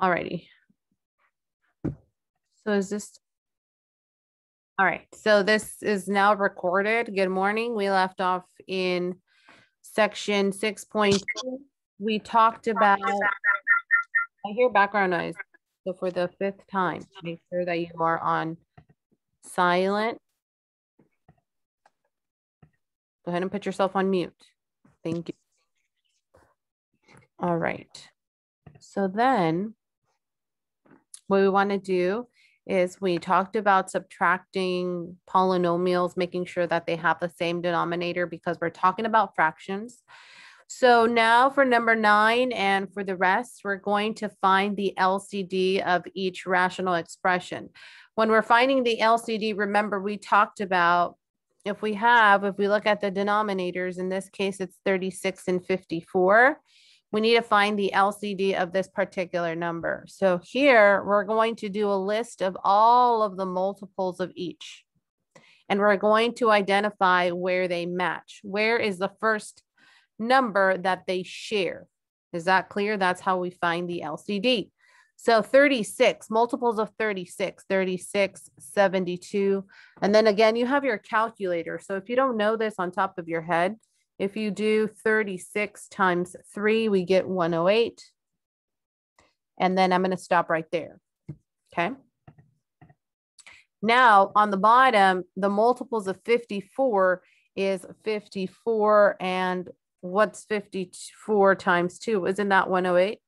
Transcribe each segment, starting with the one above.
Alrighty. So is this? All right, so this is now recorded. Good morning. We left off in section six point two. We talked about, I hear background noise. So for the fifth time, make sure that you are on silent. Go ahead and put yourself on mute. Thank you. All right. So then what we want to do is we talked about subtracting polynomials, making sure that they have the same denominator because we're talking about fractions. So now for number nine and for the rest, we're going to find the LCD of each rational expression. When we're finding the LCD, remember we talked about if we have, if we look at the denominators, in this case, it's 36 and 54 we need to find the LCD of this particular number. So here we're going to do a list of all of the multiples of each. And we're going to identify where they match. Where is the first number that they share? Is that clear? That's how we find the LCD. So 36, multiples of 36, 36, 72. And then again, you have your calculator. So if you don't know this on top of your head, if you do 36 times 3, we get 108. And then I'm going to stop right there. Okay. Now, on the bottom, the multiples of 54 is 54. And what's 54 times 2? Isn't that 108?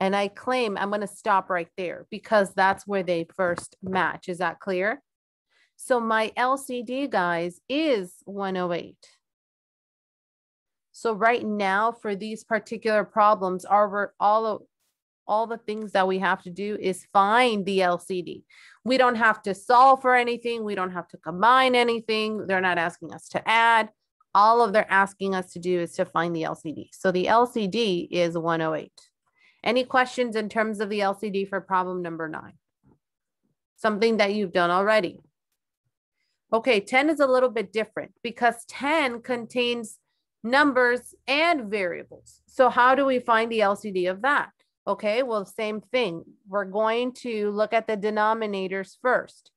And I claim I'm going to stop right there because that's where they first match. Is that clear? So my LCD, guys, is 108. So right now for these particular problems, our all of all the things that we have to do is find the LCD. We don't have to solve for anything. We don't have to combine anything. They're not asking us to add. All of they're asking us to do is to find the LCD. So the LCD is 108. Any questions in terms of the LCD for problem number nine? Something that you've done already. Okay, 10 is a little bit different because 10 contains numbers and variables. So how do we find the LCD of that? Okay, well, same thing. We're going to look at the denominators first.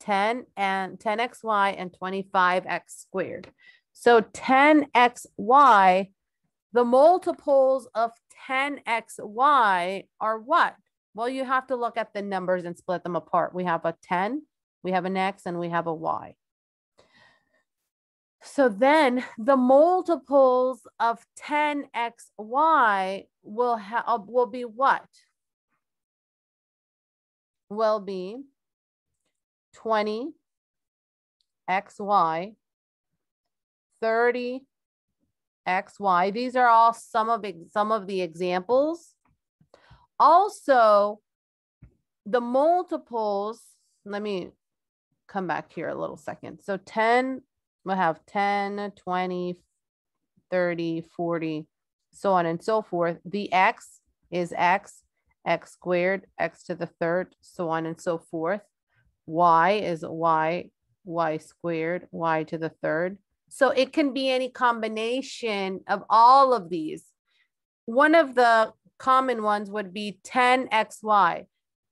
10 and 10xy and 25x squared. So 10xy, the multiples of 10xy are what? Well, you have to look at the numbers and split them apart. We have a 10, we have an x, and we have a y. So then the multiples of 10xy will uh, will be what? Will be 20 xy 30 xy. These are all some of some of the examples. Also, the multiples, let me come back here a little second. So 10 we'll have 10, 20, 30, 40, so on and so forth. The x is x, x squared, x to the third, so on and so forth. y is y, y squared, y to the third. So it can be any combination of all of these. One of the common ones would be 10xy,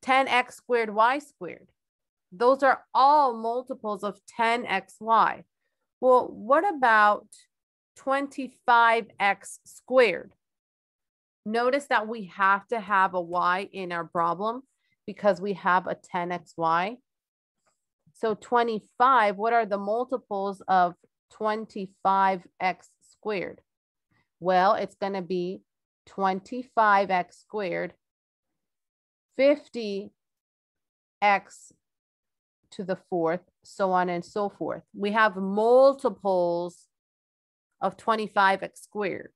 10x squared y squared. Those are all multiples of 10xy. Well, what about 25x squared? Notice that we have to have a y in our problem because we have a 10xy. So 25, what are the multiples of 25x squared? Well, it's going to be 25x squared, 50x to the fourth, so on and so forth. We have multiples of 25x squared.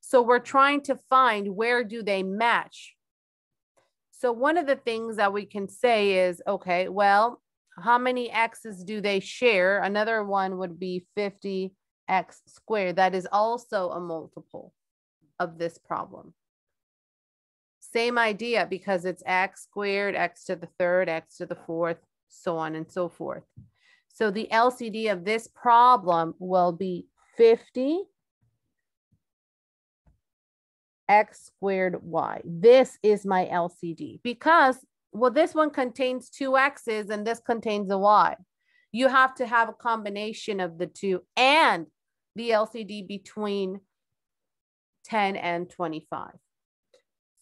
So we're trying to find where do they match. So one of the things that we can say is, okay, well, how many x's do they share? Another one would be 50x squared. That is also a multiple of this problem. Same idea because it's x squared, x to the third, x to the fourth, so on and so forth. So the LCD of this problem will be 50 x squared y. This is my LCD because, well, this one contains two x's and this contains a y. You have to have a combination of the two and the LCD between 10 and 25.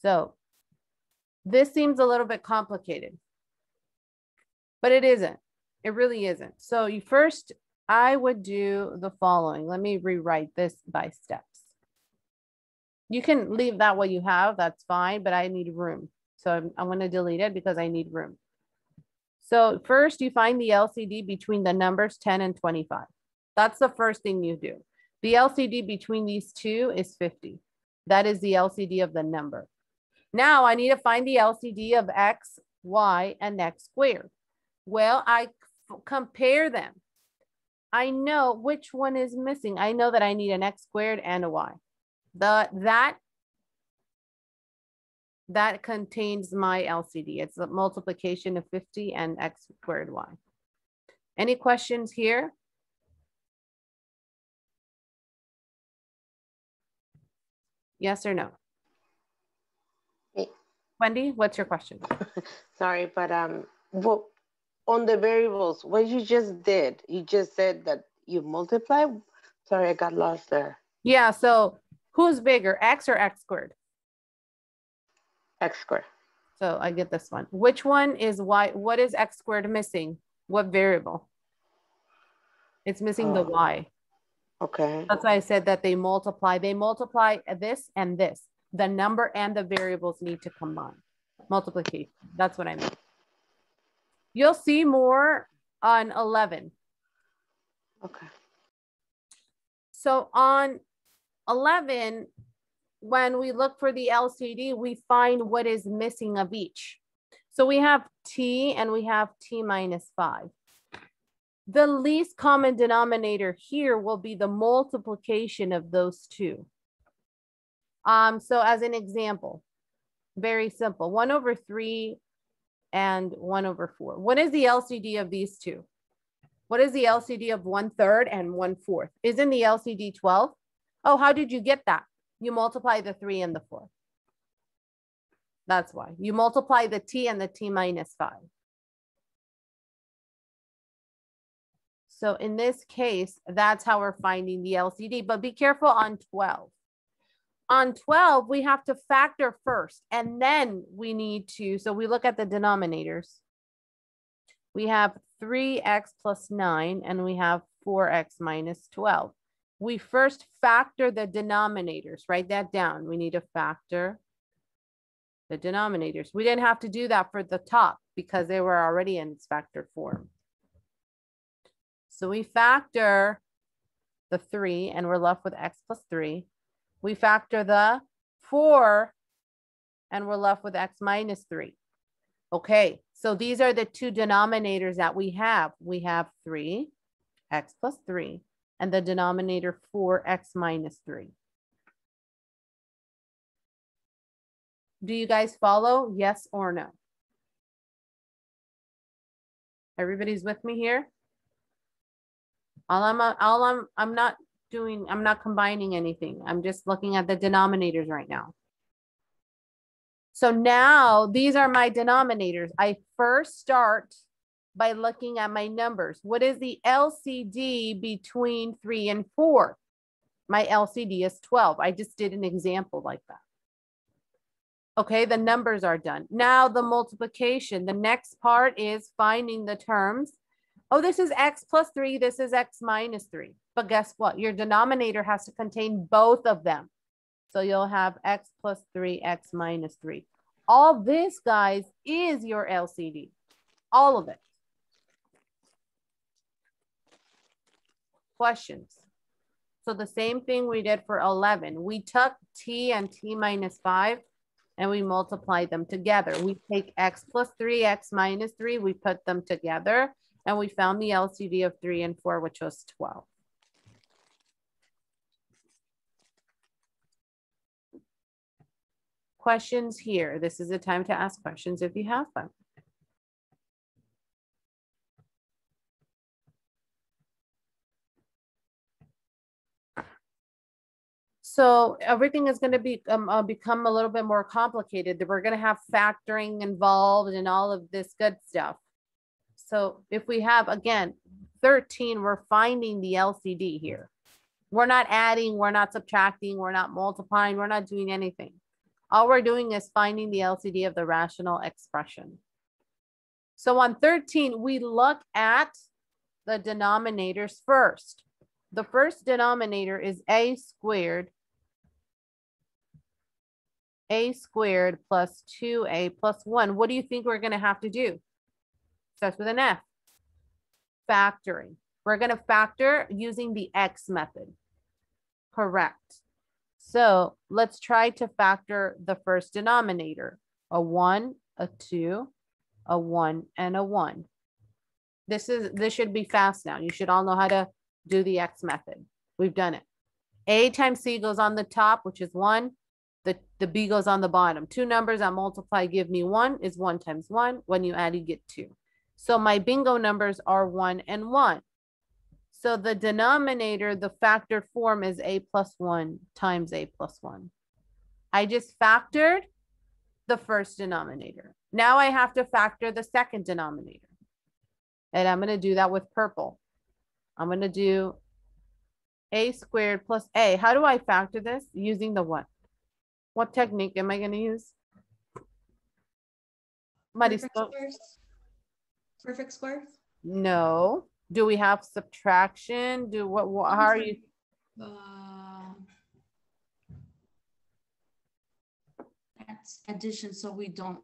So this seems a little bit complicated, but it isn't. It really isn't. So you first, I would do the following. Let me rewrite this by steps. You can leave that what you have, that's fine, but I need room. So I'm, I'm gonna delete it because I need room. So first you find the LCD between the numbers 10 and 25. That's the first thing you do. The LCD between these two is 50. That is the LCD of the number. Now I need to find the LCD of X, Y, and X squared. Well, I compare them. I know which one is missing. I know that I need an X squared and a Y. The, that, that contains my LCD. It's a multiplication of 50 and X squared Y. Any questions here? Yes or no? Hey. Wendy, what's your question? Sorry, but um, well, on the variables, what you just did, you just said that you multiply. Sorry, I got lost there. Yeah, so who's bigger, x or x squared? X squared. So I get this one. Which one is y? What is x squared missing? What variable? It's missing the Oh. y. Okay. That's why I said that they multiply. They multiply this and this. The number and the variables need to combine. Multiplication. That's what I mean. You'll see more on 11. Okay. So on 11, when we look for the LCD, we find what is missing of each. So we have T and we have T minus five. The least common denominator here will be the multiplication of those two. Um, so as an example, very simple, one over three and one over four. What is the LCD of these two? What is the LCD of one third and one fourth? Isn't the LCD 12? Oh, how did you get that? You multiply the three and the four. That's why. You multiply the t and the t minus five. So in this case, that's how we're finding the LCD, but be careful on 12. On 12, we have to factor first, and then we need to, so we look at the denominators. We have 3x plus 9, and we have 4x minus 12. We first factor the denominators, write that down. We need to factor the denominators. We didn't have to do that for the top because they were already in its factored form. So we factor the 3, and we're left with x plus 3. We factor the 4, and we're left with x minus 3. Okay, so these are the two denominators that we have. We have 3, x plus 3, and the denominator 4x minus 3. Do you guys follow? Yes or no? Everybody's with me here? All I'm, all I'm, I'm not doing, I'm not combining anything. I'm just looking at the denominators right now. So now these are my denominators. I first start by looking at my numbers. What is the LCD between three and four? My LCD is 12. I just did an example like that. Okay, the numbers are done. Now the multiplication, the next part is finding the terms. Oh, this is X plus three, this is X minus three. But guess what? Your denominator has to contain both of them. So you'll have X plus three, X minus three. All this, guys, is your LCD. All of it. Questions? So the same thing we did for 11. We took T and T minus 5 and we multiply them together. We take X plus 3, X minus 3, we put them together and we found the LCD of 3 and 4, which was 12. Questions here. This is the time to ask questions if you have them. So everything is gonna be, um, uh, become a little bit more complicated, we're gonna have factoring involved and all of this good stuff. So if we have, again, thirteen, we're finding the LCD here. We're not adding, we're not subtracting, we're not multiplying, we're not doing anything. All we're doing is finding the LCD of the rational expression. So on thirteen, we look at the denominators first. The first denominator is a squared. a squared plus 2a plus 1. What do you think we're going to have to do? Starts with an F. Factoring. We're going to factor using the X method. Correct. So let's try to factor the first denominator. A 1, a 2, a 1, and a 1. This is this should be fast now. You should all know how to do the X method. We've done it. A times C goes on the top, which is 1. The, the B goes on the bottom. Two numbers that multiply give me 1 is 1 times 1. When you add, you get 2. So my bingo numbers are 1 and 1. So the denominator, the factored form is a plus 1 times a plus 1. I just factored the first denominator. Now I have to factor the second denominator. And I'm going to do that with purple. I'm going to do a squared plus a. How do I factor this? Using the what? What technique am I going to use? Marisol? Perfect squares? no. Do we have subtraction? Do what, what how are you? Uh, That's addition, so we don't,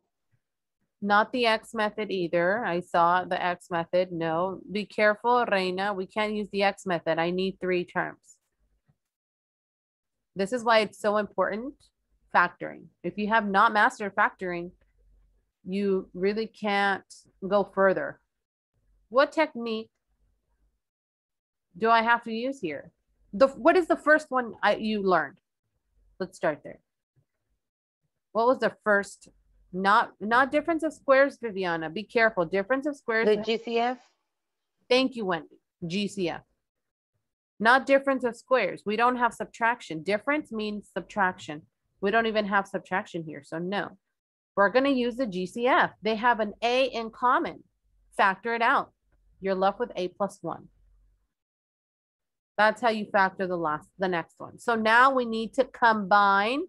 Not the X method either. I saw the X method. No, be careful, Reina. We can't use the X method. I need three terms. This is why it's so important, factoring. If you have not mastered factoring, you really can't go further. What technique do I have to use here? The, what is the first one I, you learned? Let's start there. What was the first not, not difference of squares, Viviana. Be careful. Difference of squares. The GCF? Thank you, Wendy. GCF. Not difference of squares. We don't have subtraction. Difference means subtraction. We don't even have subtraction here, so no. We're gonna use the GCF. They have an A in common. Factor it out. You're left with A plus one. That's how you factor the last, the next one. So now we need to combine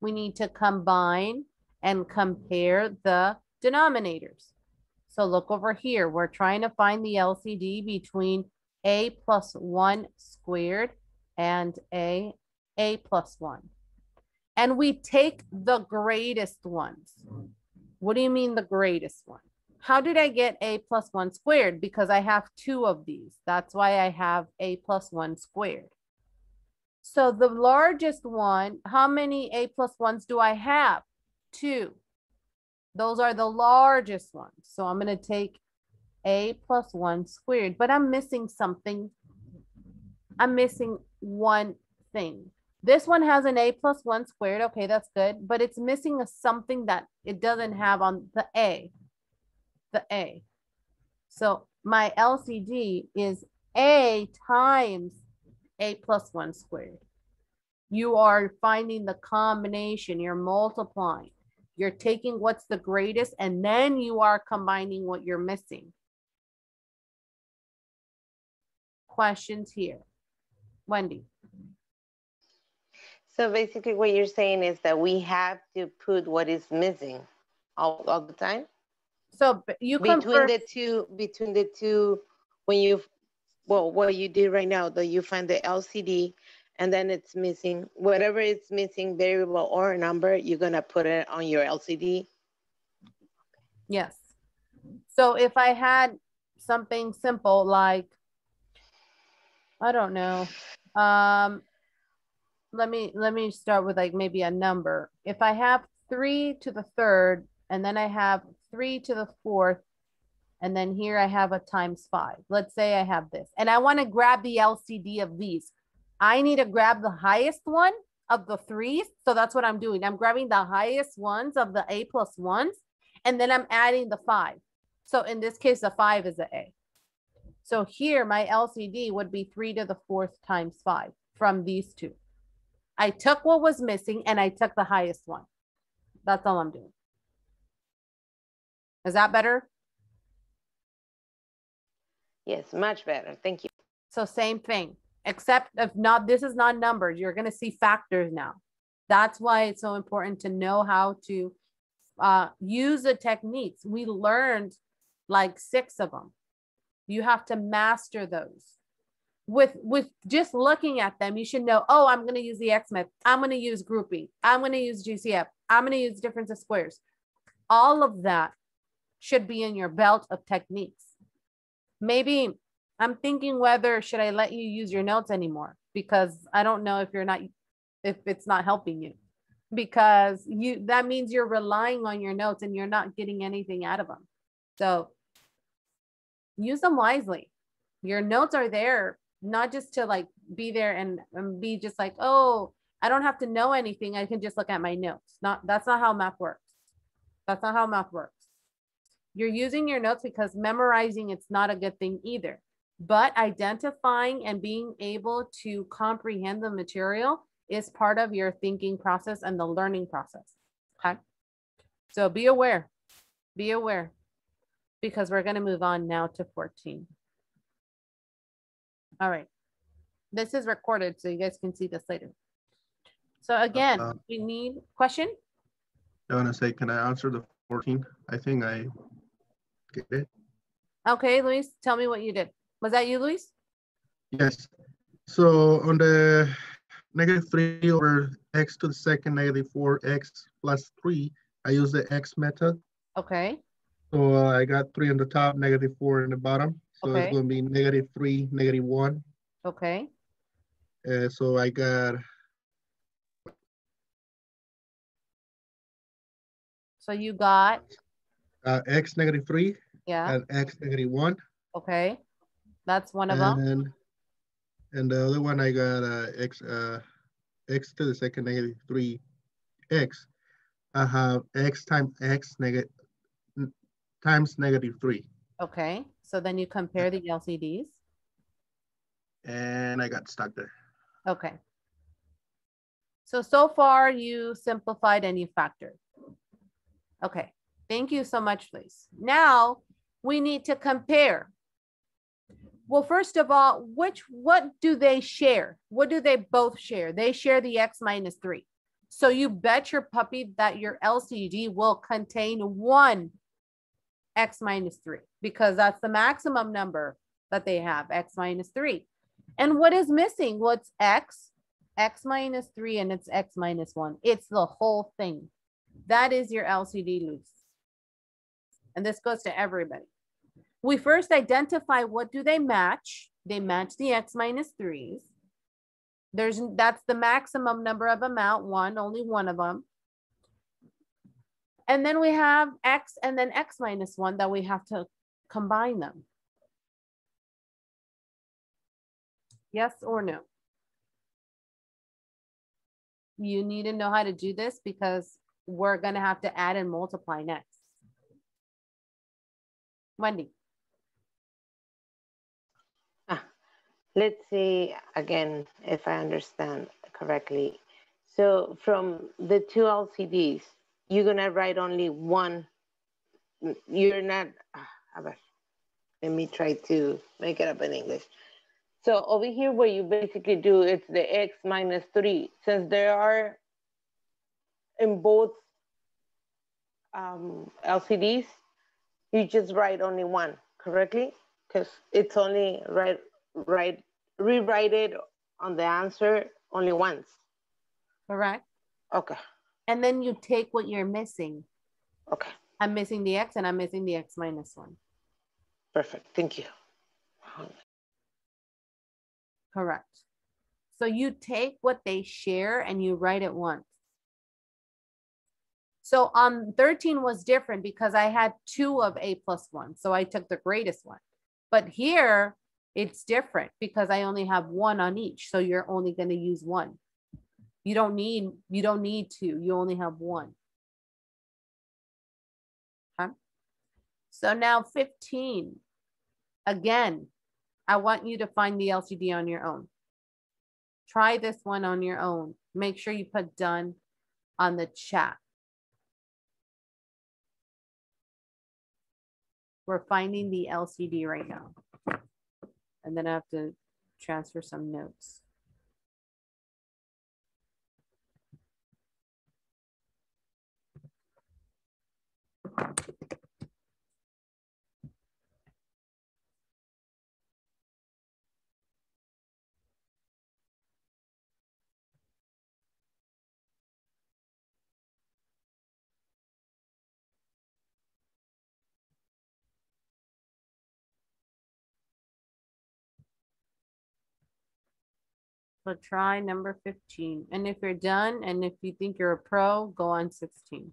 we need to combine and compare the denominators. So look over here, we're trying to find the LCD between a plus one squared and a, a plus one. And we take the greatest ones. What do you mean the greatest one? How did I get a plus one squared? Because I have two of these. That's why I have a plus one squared. So the largest one, how many A plus ones do I have? Two. Those are the largest ones. So I'm going to take A plus one squared, but I'm missing something. I'm missing one thing. This one has an A plus one squared. Okay, that's good. But it's missing a something that it doesn't have on the A. The A. So my LCD is A times a plus one squared. You are finding the combination, you're multiplying. You're taking what's the greatest and then you are combining what you're missing. Questions here? Wendy, So basically what you're saying is that we have to put what is missing all, all the time? so you Between the two, between the two, when you, well, what you did right now, that you find the LCD and then it's missing, whatever it's missing, variable or a number, you're gonna put it on your LCD. yes. So if I had something simple like, I don't know, um, let me, let me start with like maybe a number. If I have three to the third, and then I have three to the fourth, and then here I have a times five. Let's say I have this, and I want to grab the LCD of these. I need to grab the highest one of the threes. So that's what I'm doing. I'm grabbing the highest ones of the A plus ones, and then I'm adding the five. So in this case, the five is the A. So here my LCD would be three to the fourth times five. from these two. I took what was missing and I took the highest one. That's all I'm doing. Is that better? Yes, much better. Thank you. So same thing, except if not, this is not numbers. You're gonna see factors now. That's why it's so important to know how to uh, use the techniques. We learned like six of them. You have to master those. With with just looking at them, you should know. Oh, I'm gonna use the X method. I'm gonna use grouping. I'm gonna use GCF. I'm gonna use difference of squares. All of that should be in your belt of techniques. Maybe I'm thinking whether should I let you use your notes anymore because I don't know if you're not if it's not helping you because you that means you're relying on your notes and you're not getting anything out of them. So use them wisely. Your notes are there not just to like be there and, and be just like, oh, I don't have to know anything. I can just look at my notes. Not that's not how math works. That's not how math works. You're using your notes because memorizing it's not a good thing either. But identifying and being able to comprehend the material is part of your thinking process and the learning process. Okay. So be aware, be aware, because we're going to move on now to 14. All right. This is recorded, so you guys can see this later. So again, Uh, we need question. I want to say, can I answer the 14? I think I get it. Okay, Luis, tell me what you did. Was that you, Luis? Yes. So on the negative 3 over x to the second negative 4x plus 3, I use the x method. Okay, So uh, I got 3 on the top, negative 4 in the bottom. So Okay. it's going to be negative 3, negative 1. okay, Uh, so I got so you got, uh, x negative 3 yeah, and x negative 1. okay. That's one of them. And, and the other one I got uh, x uh, x to the second negative three x. I have x times x negative times negative three, Okay, so then you compare the LCDs. and I got stuck there. Okay. So, so far you simplified and you factored. Okay, thank you so much, Luis. Now we need to compare. Well, first of all, which, what do they share? What do they both share? They share the X minus three. So you bet your puppy that your LCD will contain one X minus three because that's the maximum number that they have, X minus three. And what is missing? What's X? X minus three and it's X minus one. It's the whole thing. That is your LCD Luis. And this goes to everybody. We first identify what do they match? They match the X minus minus threes. There's, that's the maximum number of amount, one, only one of them. And then we have X and then X minus one that we have to combine them. Yes or no? You need to know how to do this because we're gonna have to add and multiply next. Wendy, ah, Let's see again if I understand correctly. So from the two LCDs, you're gonna write only one. You're not. ver. Let me try to make it up in English. So over here, what you basically do, it's the x minus three. Since there are in both um, LCDs, you just write only one, correctly? Because it's only right, right, rewrite it on the answer only once. correct? Okay, And then you take what you're missing. okay, I'm missing the X and I'm missing the X minus one. perfect. Thank you. Correct. So you take what they share and you write it once. So on 13 was different because I had two of A plus one. So I took the greatest one. But here it's different because I only have one on each. So you're only going to use one. You don't need, you don't need two. You only have one. Okay. So now 15. Again, I want you to find the LCD on your own. Try this one on your own. Make sure you put done on the chat. We're finding the LCD right now. And then I have to transfer some notes. So try number 15. And if you're done, and if you think you're a pro, go on 16.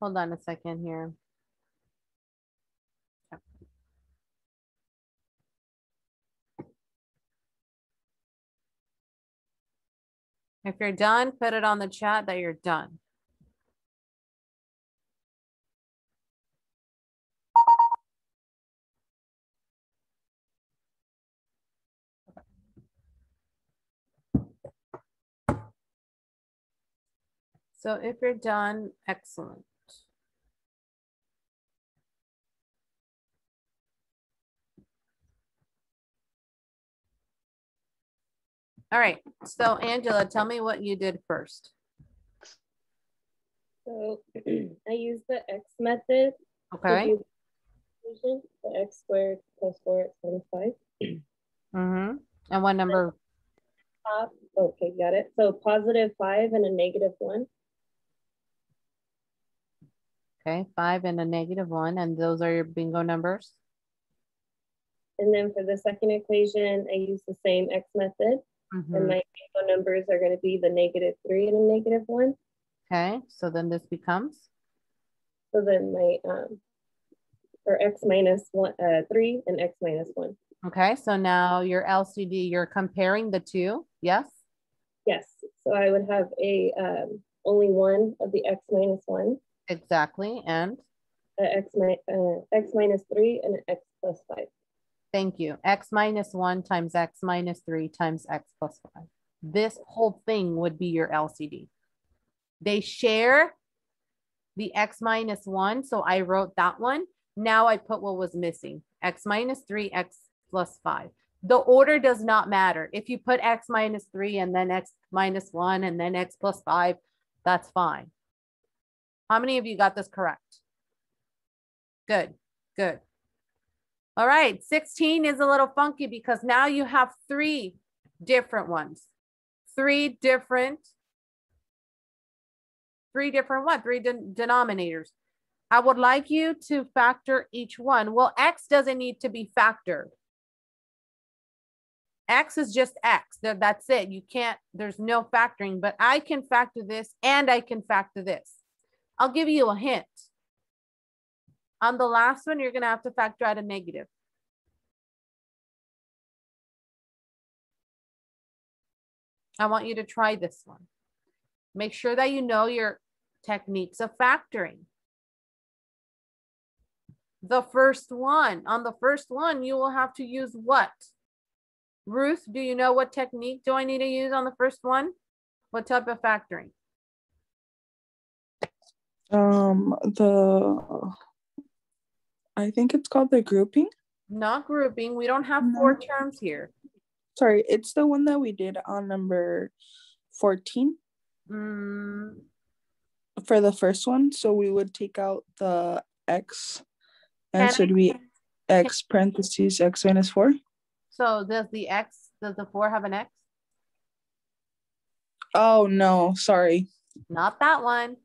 Hold on a second here. If you're done, put it on the chat that you're done. So if you're done, excellent. All right, so Angela, tell me what you did first. So I use the X method. Okay. the The X squared plus four X minus five. Mm-hmm. And what number? Top, okay, got it. So positive five and a negative one. Okay, five and a negative one, and those are your bingo numbers. And then for the second equation, I use the same X method. And Mhm. my numbers are gonna be the negative three and a negative one. Okay, so then this becomes, So then my, um, or X minus one, uh, three and X minus one. okay, so now your LCD, you're comparing the two, yes? Yes, so I would have a, um, only one of the X minus one, Exactly, and a X mi- uh, X minus three and an X plus five. Thank you. X minus one times X minus three times X plus five. This whole thing would be your LCD. They share the X minus one, so I wrote that one. Now I put what was missing, X minus three, X plus five. The order does not matter. If you put X minus three and then X minus one and then X plus five, that's fine. How many of you got this correct? Good, good. All right, 16 is a little funky because now you have three different ones. Three different, three different what? Three den- denominators. I would like you to factor each one. Well, X doesn't need to be factored. X is just X. That's it. You can't, there's no factoring, but I can factor this and I can factor this. I'll give you a hint. On the last one, you're gonna have to factor out a negative. I want you to try this one. Make sure that you know your techniques of factoring. The first one, on the first one, you will have to use what? Ruth, do you know what technique do I need to use on the first one? What type of factoring? Um, the I think it's called the grouping. Not grouping. We don't have four No. terms here. Sorry, it's the one that we did on number 14 Mm, for the first one. So we would take out the x and Can I- so it'd be x parentheses x minus 4. so does the X, does the four have an X? Oh no, sorry. Not that one.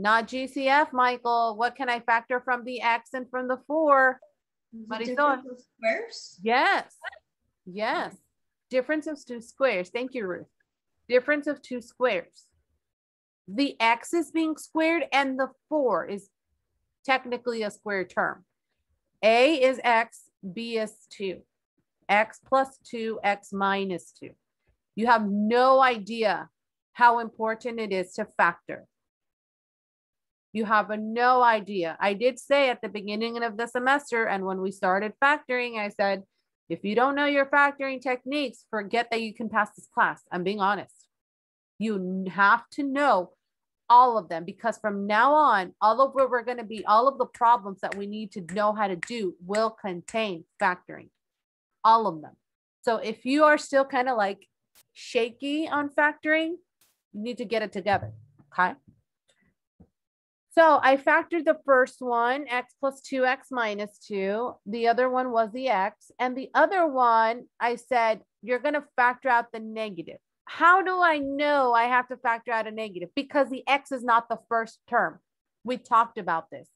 Not GCF, Michael. What can I factor from the X and from the four? Marisol. difference of Squares? Yes. Yes. Difference of two squares. Thank you, Ruth. Difference of two squares. The X is being squared and the four is technically a square term. A is X, B is two. X plus two, X minus two. You have no idea how important it is to factor. You have a no idea. I did say at the beginning of the semester and when we started factoring, I said, if you don't know your factoring techniques, forget that you can pass this class. I'm being honest. You have to know all of them because from now on, all of what we're going to be, all of the problems that we need to know how to do will contain factoring, all of them. So if you are still kind of like shaky on factoring, you need to get it together. Okay. So I factored the first one, x plus 2x minus 2. The other one was the x. And the other one, I said, you're going to factor out the negative. How do I know I have to factor out a negative? Because the x is not the first term. We talked about this.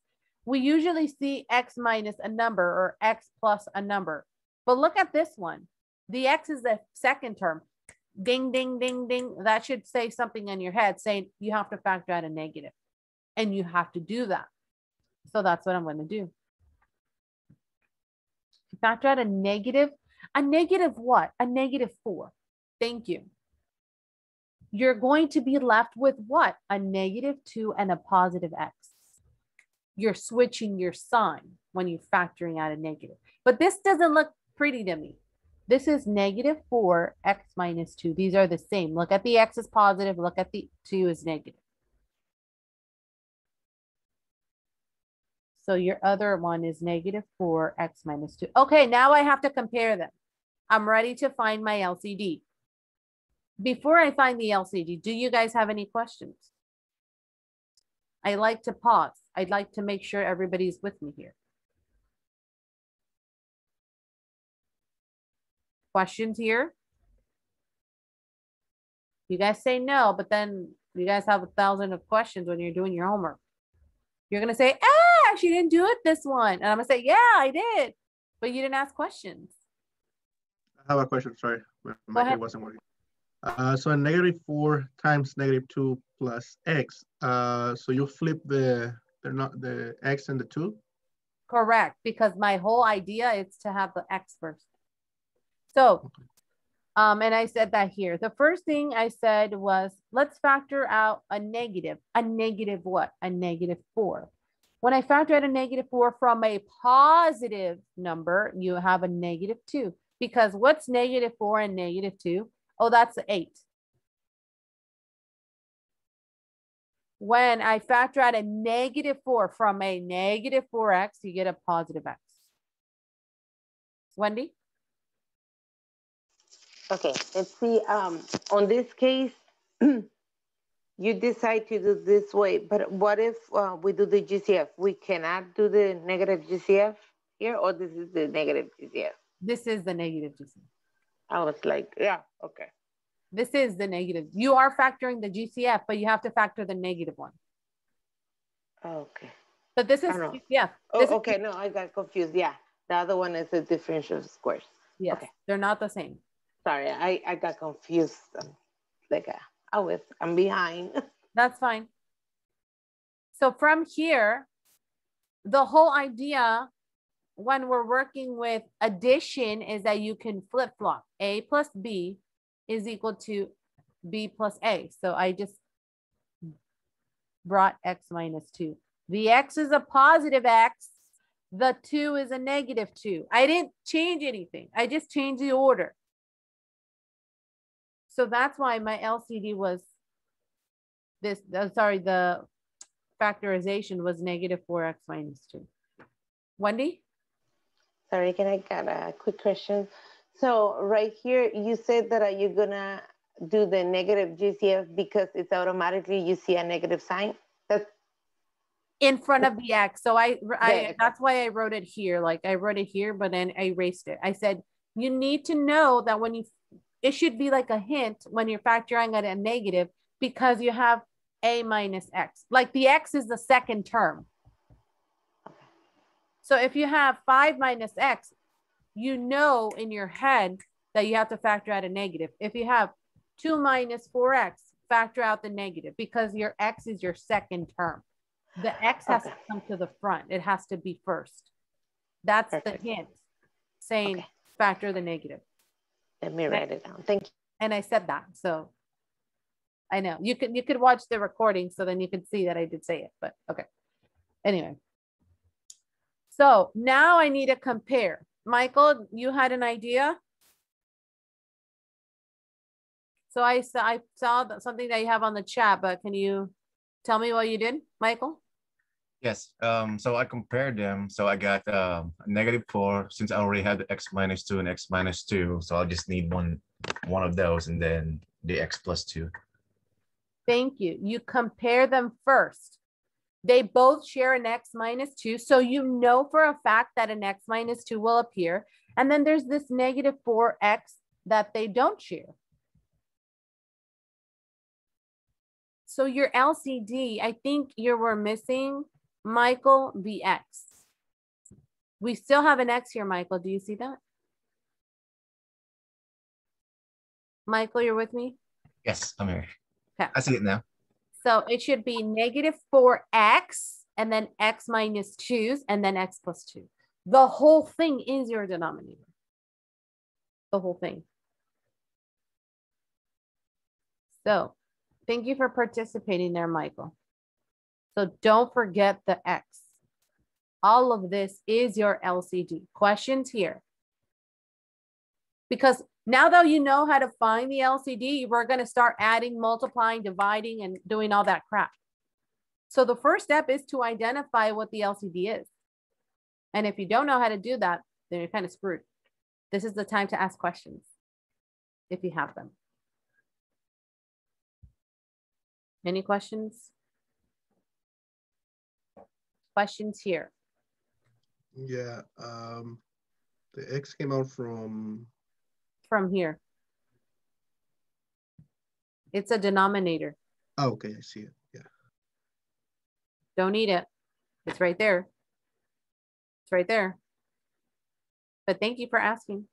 We usually see x minus a number or x plus a number. But look at this one. The x is the second term. Ding, ding, ding, ding. That should say something in your head saying you have to factor out a negative and you have to do that. So that's what I'm going to do. Factor out a negative, a negative what? A negative four. Thank you. You're going to be left with what? A negative two and a positive x. You're switching your sign when you're factoring out a negative. But this doesn't look pretty to me. This is negative four, x minus two. These are the same. Look at the x is positive. Look at the two is negative. So your other one is negative four x minus two. Okay, now I have to compare them. I'm ready to find my LCD. Before I find the LCD, do you guys have any questions? I like to pause. I'd like to make sure everybody's with me here. Questions here? You guys say no, but then you guys have a thousand of questions when you're doing your homework. You're gonna say, ah, she didn't do it this one. And I'm gonna say, yeah, I did. But you didn't ask questions. I have a question, sorry. My mic wasn't working. Uh, so negative four times negative two plus x. Uh, so you flip the, they're not the x and the two? Correct, because my whole idea is to have the X first. So, um, and I said that here. The first thing I said was, let's factor out a negative. A negative what? A negative four. When I factor out a negative four from a positive number, you have a negative two. Because what's negative four and negative two? Oh, that's eight. When I factor out a negative four from a negative four x, you get a positive x. Wendy? Okay, let's see, um, on this case, you decide to do this way, but what if, uh, we do the GCF? We cannot do the negative GCF here, or this is the negative GCF? This is the negative. GCF. I was like, yeah, okay. This is the negative. You are factoring the GCF, but you have to factor the negative one. Okay. But this is yeah. Oh, This is- okay, no, I got confused, yeah. The other one is a differential of squares. Yes, okay. they're not the same. Sorry, I, I got confused. um, Like, uh, I was, I'm behind. That's fine. So from here, the whole idea when we're working with addition is that you can flip flop. A plus B is equal to B plus A. So I just brought X minus two. The X is a positive X. The two is a negative two. I didn't change anything. I just changed the order. So that's why my LCD was this, uh, sorry, the factorization was negative four X minus two. Wendy? Sorry, can I got a quick question? So right here, you said that you're gonna do the negative GCF because it's automatically you see a negative sign. That's in front of the X. So I, I, that's why I wrote it here. Like I wrote it here, but then I erased it. I said, you need to know that when you, it should be like a hint when you're factoring at a negative because you have a minus X. Like the X is the second term. So if you have five minus X, you know in your head that you have to factor out a negative. If you have two minus four X, factor out the negative because your X is your second term. The X has to come to the front. It has to be first. That's the hint saying Okay. factor the negative. Let me write it down. Thank you. And I said that. So I know you could you could watch the recording so then you could see that I did say it, but okay. Anyway. So now I need to compare. Michael, you had an idea? So I saw I saw something that you have on the chat, but can you tell me what you did, Michael? Yes, um, so I compared them. So I got um, negative four since I already had x minus two and x minus two. So I'll just need one one of those and then the x plus two. Thank you. You compare them first. They both share an x minus 2. So you know for a fact that an x minus 2 will appear. And then there's this negative 4x that they don't share. So your LCD, I think you were missing, Michael, the x. We still have an x here, Michael. Do you see that? Michael, you're with me? Yes, I'm here. Okay. I see it now. So it should be negative four X and then X minus twos and then X plus two. The whole thing is your denominator. The whole thing. So thank you for participating there, Michael. So don't forget the X. All of this is your LCD. Questions here? Because now that you know how to find the LCD, we're going to start adding, multiplying, dividing, and doing all that crap. So the first step is to identify what the LCD is. And if you don't know how to do that, then you're kind of screwed. This is the time to ask questions if you have them. Any questions? Questions here? Yeah, um, the X came out from, From here. It's a denominator. oh, okay, I see it, yeah. Don't need it. It's right there. It's right there. But thank you for asking.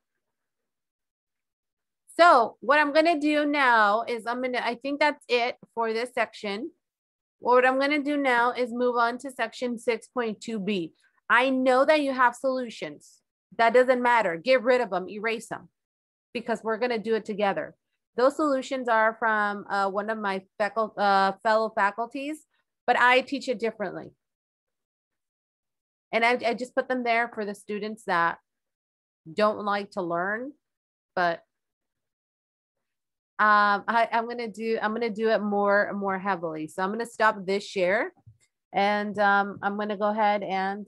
So what I'm gonna do now is I'm gonna, I think that's it for this section. What I'm gonna do now is move on to section six point two B. I know that you have solutions. That doesn't matter. Get rid of them, erase them. Because we're gonna do it together. Those solutions are from uh, one of my uh, fellow faculties but I teach it differently. And I, I just put them there for the students that don't like to learn, but um, I, I'm gonna do I'm gonna do it more more heavily. So I'm gonna stop this share, and um, I'm gonna go ahead and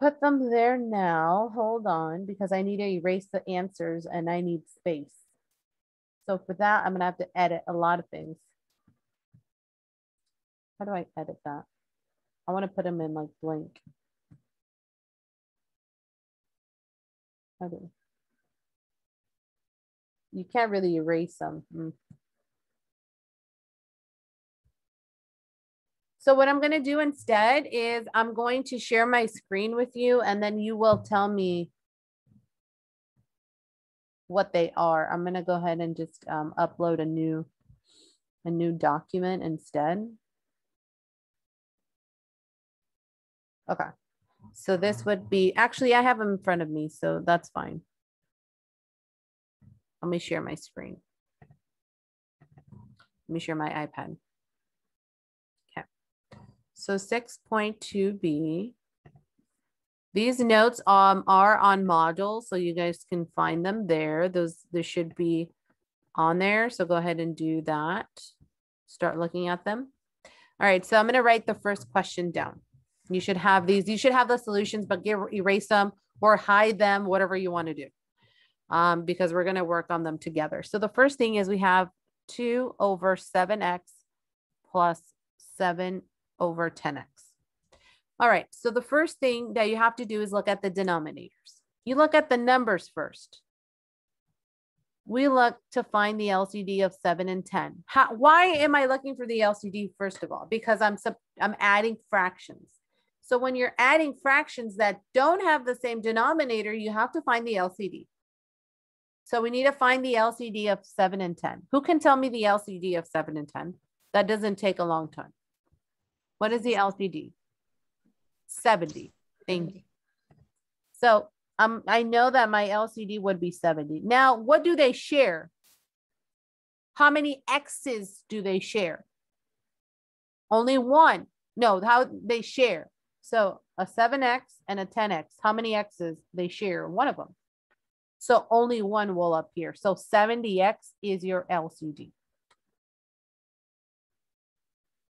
put them there now. Hold on, because I need to erase the answers and I need space. So for that, I'm gonna have to edit a lot of things. How do I edit that? I want to put them in like blank. Do? You can't really erase them. Hmm. So what I'm going to do instead is I'm going to share my screen with you and then you will tell me what they are. I'm going to go ahead and just um, upload a new a new document instead. Okay. So this would be, actually, I have them in front of me, so that's fine. Let me share my screen. Let me share my iPad. Okay. So 6.2b. These notes um, are on module, so you guys can find them there. Those, there should be on there. So go ahead and do that. start looking at them. All right, so I'm gonna write the first question down. You should have these, you should have the solutions, but get, erase them or hide them, whatever you want to do. Um, because we're gonna work on them together. So the first thing is we have two over seven X plus seven over ten X. All right, so the first thing that you have to do is look at the denominators. You look at the numbers first. We look to find the LCD of seven and 10. How, why am I looking for the LCD first of all? Because I'm, sub, I'm adding fractions. So when you're adding fractions that don't have the same denominator, you have to find the LCD. So we need to find the LCD of seven and 10. Who can tell me the LCD of seven and 10? That doesn't take a long time. What is the LCD? 70. Thank you. So um, I know that my LCD would be 70. Now, what do they share? How many X's do they share? Only one. No, how they share. So a 7X and a 10X. How many X's they share? One of them. So only one will appear. So 70X is your LCD.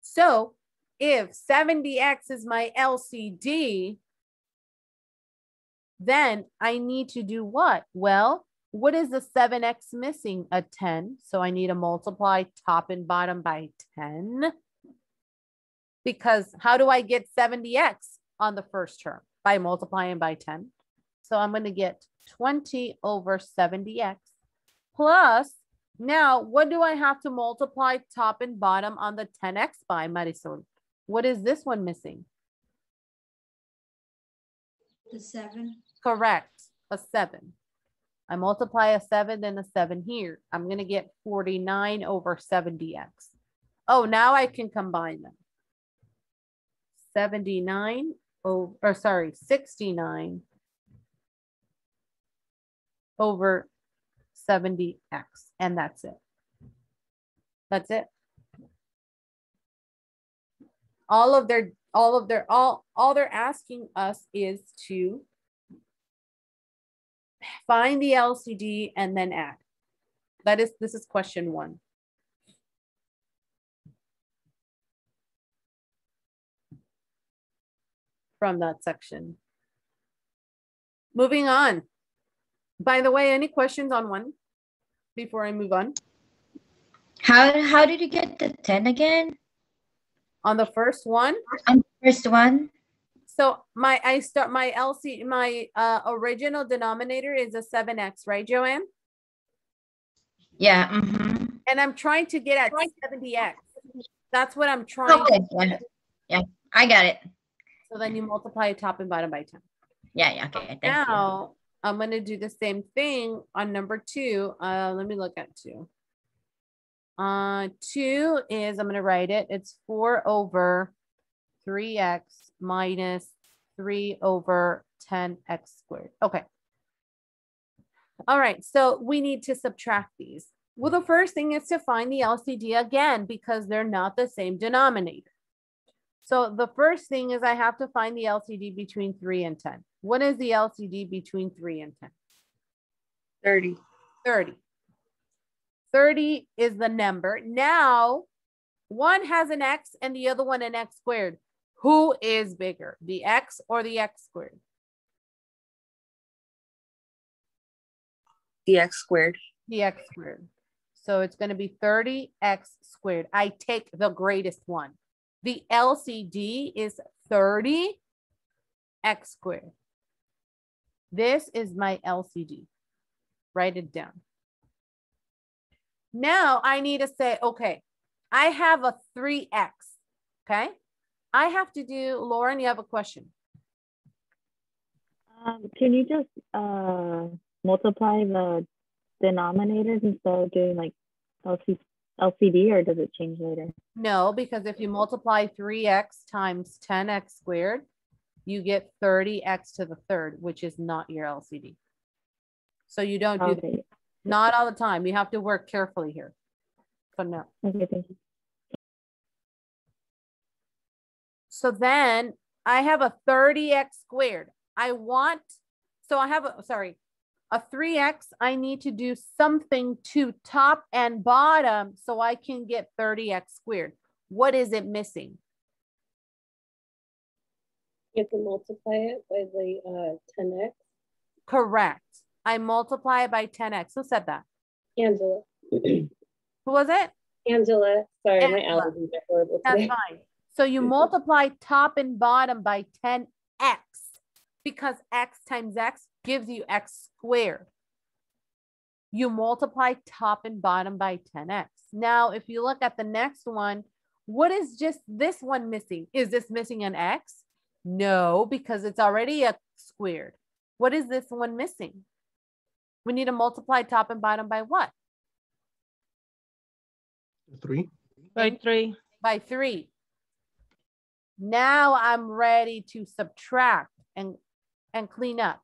So if 70X is my LCD, then I need to do what? Well, what is the 7x missing? A 10. So I need to multiply top and bottom by 10. Because how do I get 70x on the first term? By multiplying by 10. So I'm going to get 20 over 70x plus, now what do I have to multiply top and bottom on the 10x by, Marisol? What is this one missing? The seven. Correct, a seven. I multiply a seven, then a seven here. I'm gonna get 49 over 70x. Oh, now I can combine them. 79 over, or sorry, 69 over 70x, and that's it. That's it. All of their, all of their, all, all they're asking us is to find the LCD and then add. That is, this is question one. From that section. Moving on. By the way, any questions on one before I move on? How how did you get the 10 again? On the first one, On the first one? so my, I start, my LC, my uh, original denominator is a seven X, right, Joanne? Yeah. Mm-hmm. And I'm trying to get at seventy X. That's what I'm trying. Okay. to Yeah. yeah. I got it. So then you multiply top and bottom by ten. Yeah. Yeah. Okay. Thank. Now, I'm gonna do the same thing on number two. Uh, let me look at two. Uh, two is, I'm gonna write it, it's four over three X minus three over ten X squared. Okay. All right, so we need to subtract these. Well, the first thing is to find the LCD again, because they're not the same denominator. So the first thing is I have to find the LCD between three and 10. What is the LCD between three and 10? 30. 30. 30 is the number. Now, one has an X and the other one an X squared. Who is bigger, the X or the X squared? The x squared. The X squared. So it's going to be 30X squared. I take the greatest one. The LCD is 30X squared. This is my LCD. Write it down. Now I need to say, okay, I have a 3X, okay? I have to do, Lauren, you have a question. Um, can you just uh, multiply the denominators instead of doing like LC, LCD or does it change later? No, because if you multiply 3x times 10x squared, you get 30x to the third, which is not your LCD. So you don't do that. Not all the time. You have to work carefully here. But no. okay, thank you. So then I have a 30x squared. I want, so I have a, sorry, a 3x, I need to do something to top and bottom so I can get 30x squared. What is it missing? You have to multiply it by the uh, ten X. Correct. I multiply it by 10x. Who said that? Angela. Who was it? Angela, sorry, my allergies are horrible That's today. fine. So you multiply top and bottom by 10x because x times x gives you x squared. You multiply top and bottom by 10x. Now, if you look at the next one, what is just this one missing? Is this missing an x? No, because it's already a squared. What is this one missing? We need to multiply top and bottom by what? Three. By three. by three. Now I'm ready to subtract and, and clean up.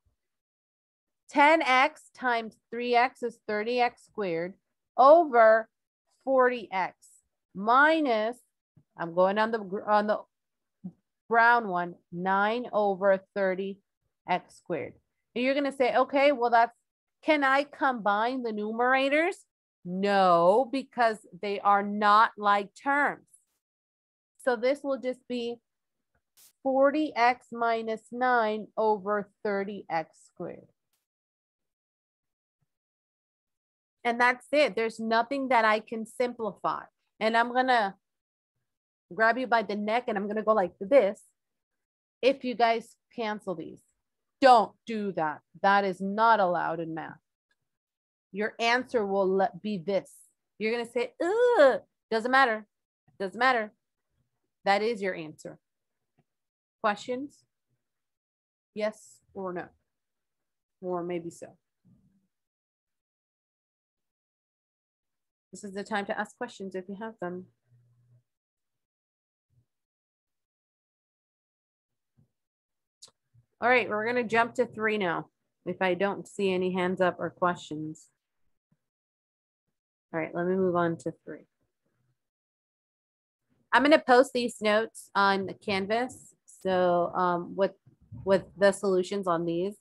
10x times 3x is 30x squared over 40x minus, I'm going on the, on the brown one, 9 over 30x squared. And you're going to say, okay, well, that's, can I combine the numerators? No, because they are not like terms. So this will just be 40x minus 9 over 30x squared. And that's it. There's nothing that I can simplify. And I'm going to grab you by the neck and I'm going to go like this. If you guys cancel these, don't do that. That is not allowed in math. Your answer will let, be this. You're going to say, ugh, doesn't matter. Doesn't matter. That is your answer. Questions? Yes or no? Or maybe so. This is the time to ask questions if you have them. All right, we're gonna jump to three now. If I don't see any hands up or questions. All right, let me move on to three. I'm gonna post these notes on the Canvas. So um, with, with the solutions on these.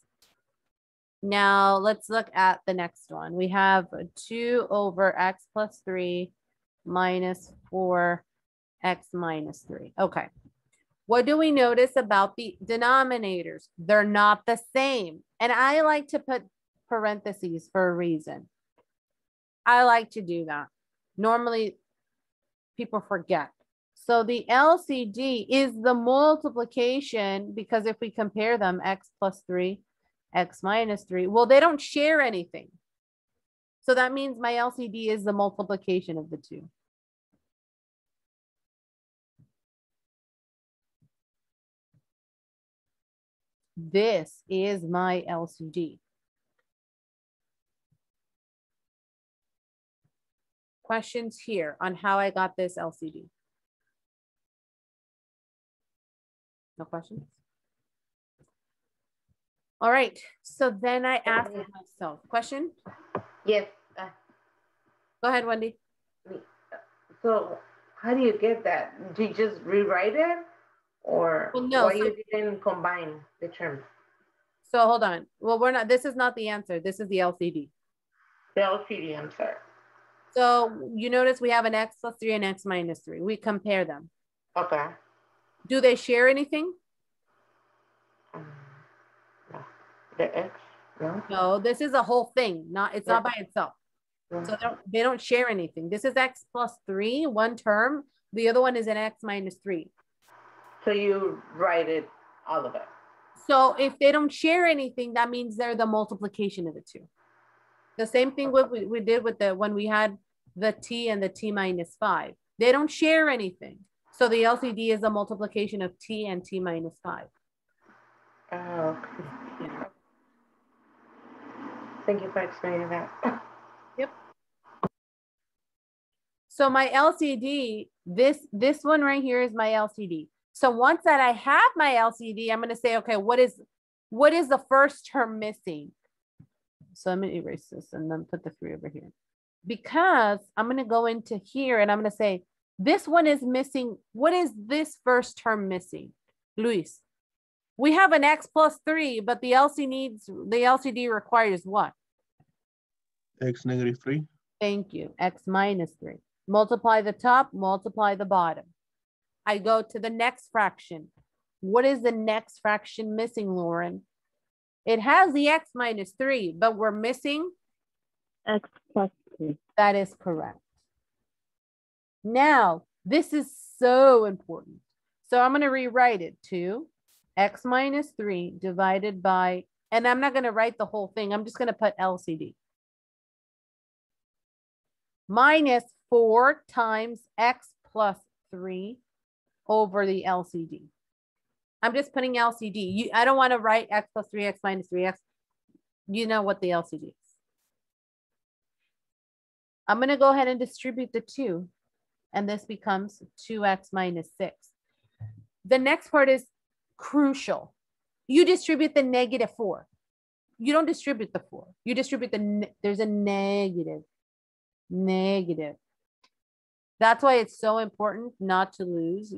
Now let's look at the next one. We have two over x plus three minus four x minus three. Okay. What do we notice about the denominators? They're not the same. And I like to put parentheses for a reason. I like to do that. Normally, people forget. So the LCD is the multiplication because if we compare them, x plus 3, x minus 3, well, they don't share anything. So that means my LCD is the multiplication of the two. This is my LCD. Questions here on how I got this LCD? No questions? All right, so then I asked myself, question? Yes. uh, Go ahead, Wendy. So how do you get that? Do you just rewrite it? Or Well, no, why so- you didn't combine the terms? So hold on. Well, we're not, this is not the answer. This is the LCD. The LCD, I'm sorry. So you notice we have an X plus three and X minus three. We compare them. Okay. Do they share anything? Um, no. The X, no? No, this is a whole thing, not, it's not by itself. No. So they don't, they don't share anything. This is X plus three, one term. The other one is an X minus three. So you write it, all of it. So if they don't share anything, that means they're the multiplication of the two. The same thing what we, we did with the, when we had the T and the T minus five. They don't share anything. So the LCD is a multiplication of T and T minus five. Oh, okay. Yeah. Thank you for explaining that. Yep. So my LCD, this, this one right here is my LCD. So once that I have my LCD, I'm gonna say, okay, what is, what is the first term missing? So I'm gonna erase this and then put the three over here. Because I'm gonna go into here and I'm gonna say, this one is missing, what is this first term missing? Luis, we have an X plus three, but the LC needs, the LCD requires what? x negative three. Thank you. X minus three. Multiply the top, multiply the bottom. I go to the next fraction. What is the next fraction missing, Lauren? It has the x minus three, but we're missing, X plus three. that is correct. Now, this is so important. So I'm gonna rewrite it to x minus three divided by, and I'm not gonna write the whole thing. I'm just gonna put LCD. Minus four times x plus three over the LCD. I'm just putting LCD. You, I don't want to write x plus three, x minus three, x. You know what the LCD is. I'm gonna go ahead and distribute the two, and this becomes two x minus six. The next part is crucial. You distribute the negative four. You don't distribute the four. You distribute the, there's a negative, negative. That's why it's so important not to lose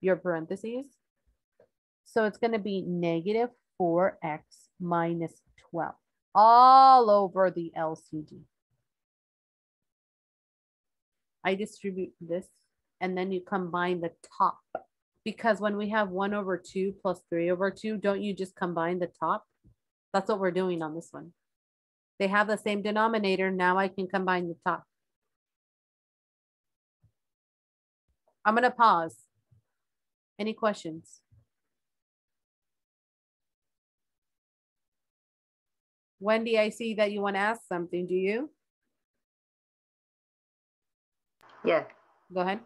your parentheses. So it's going to be negative 4x minus 12 all over the LCD. I distribute this and then you combine the top because when we have 1 over 2 plus 3 over 2, don't you just combine the top? That's what we're doing on this one. They have the same denominator. Now I can combine the top. I'm going to pause. Any questions? Wendy, I see that you want to ask something. Do you? Yeah. Go ahead.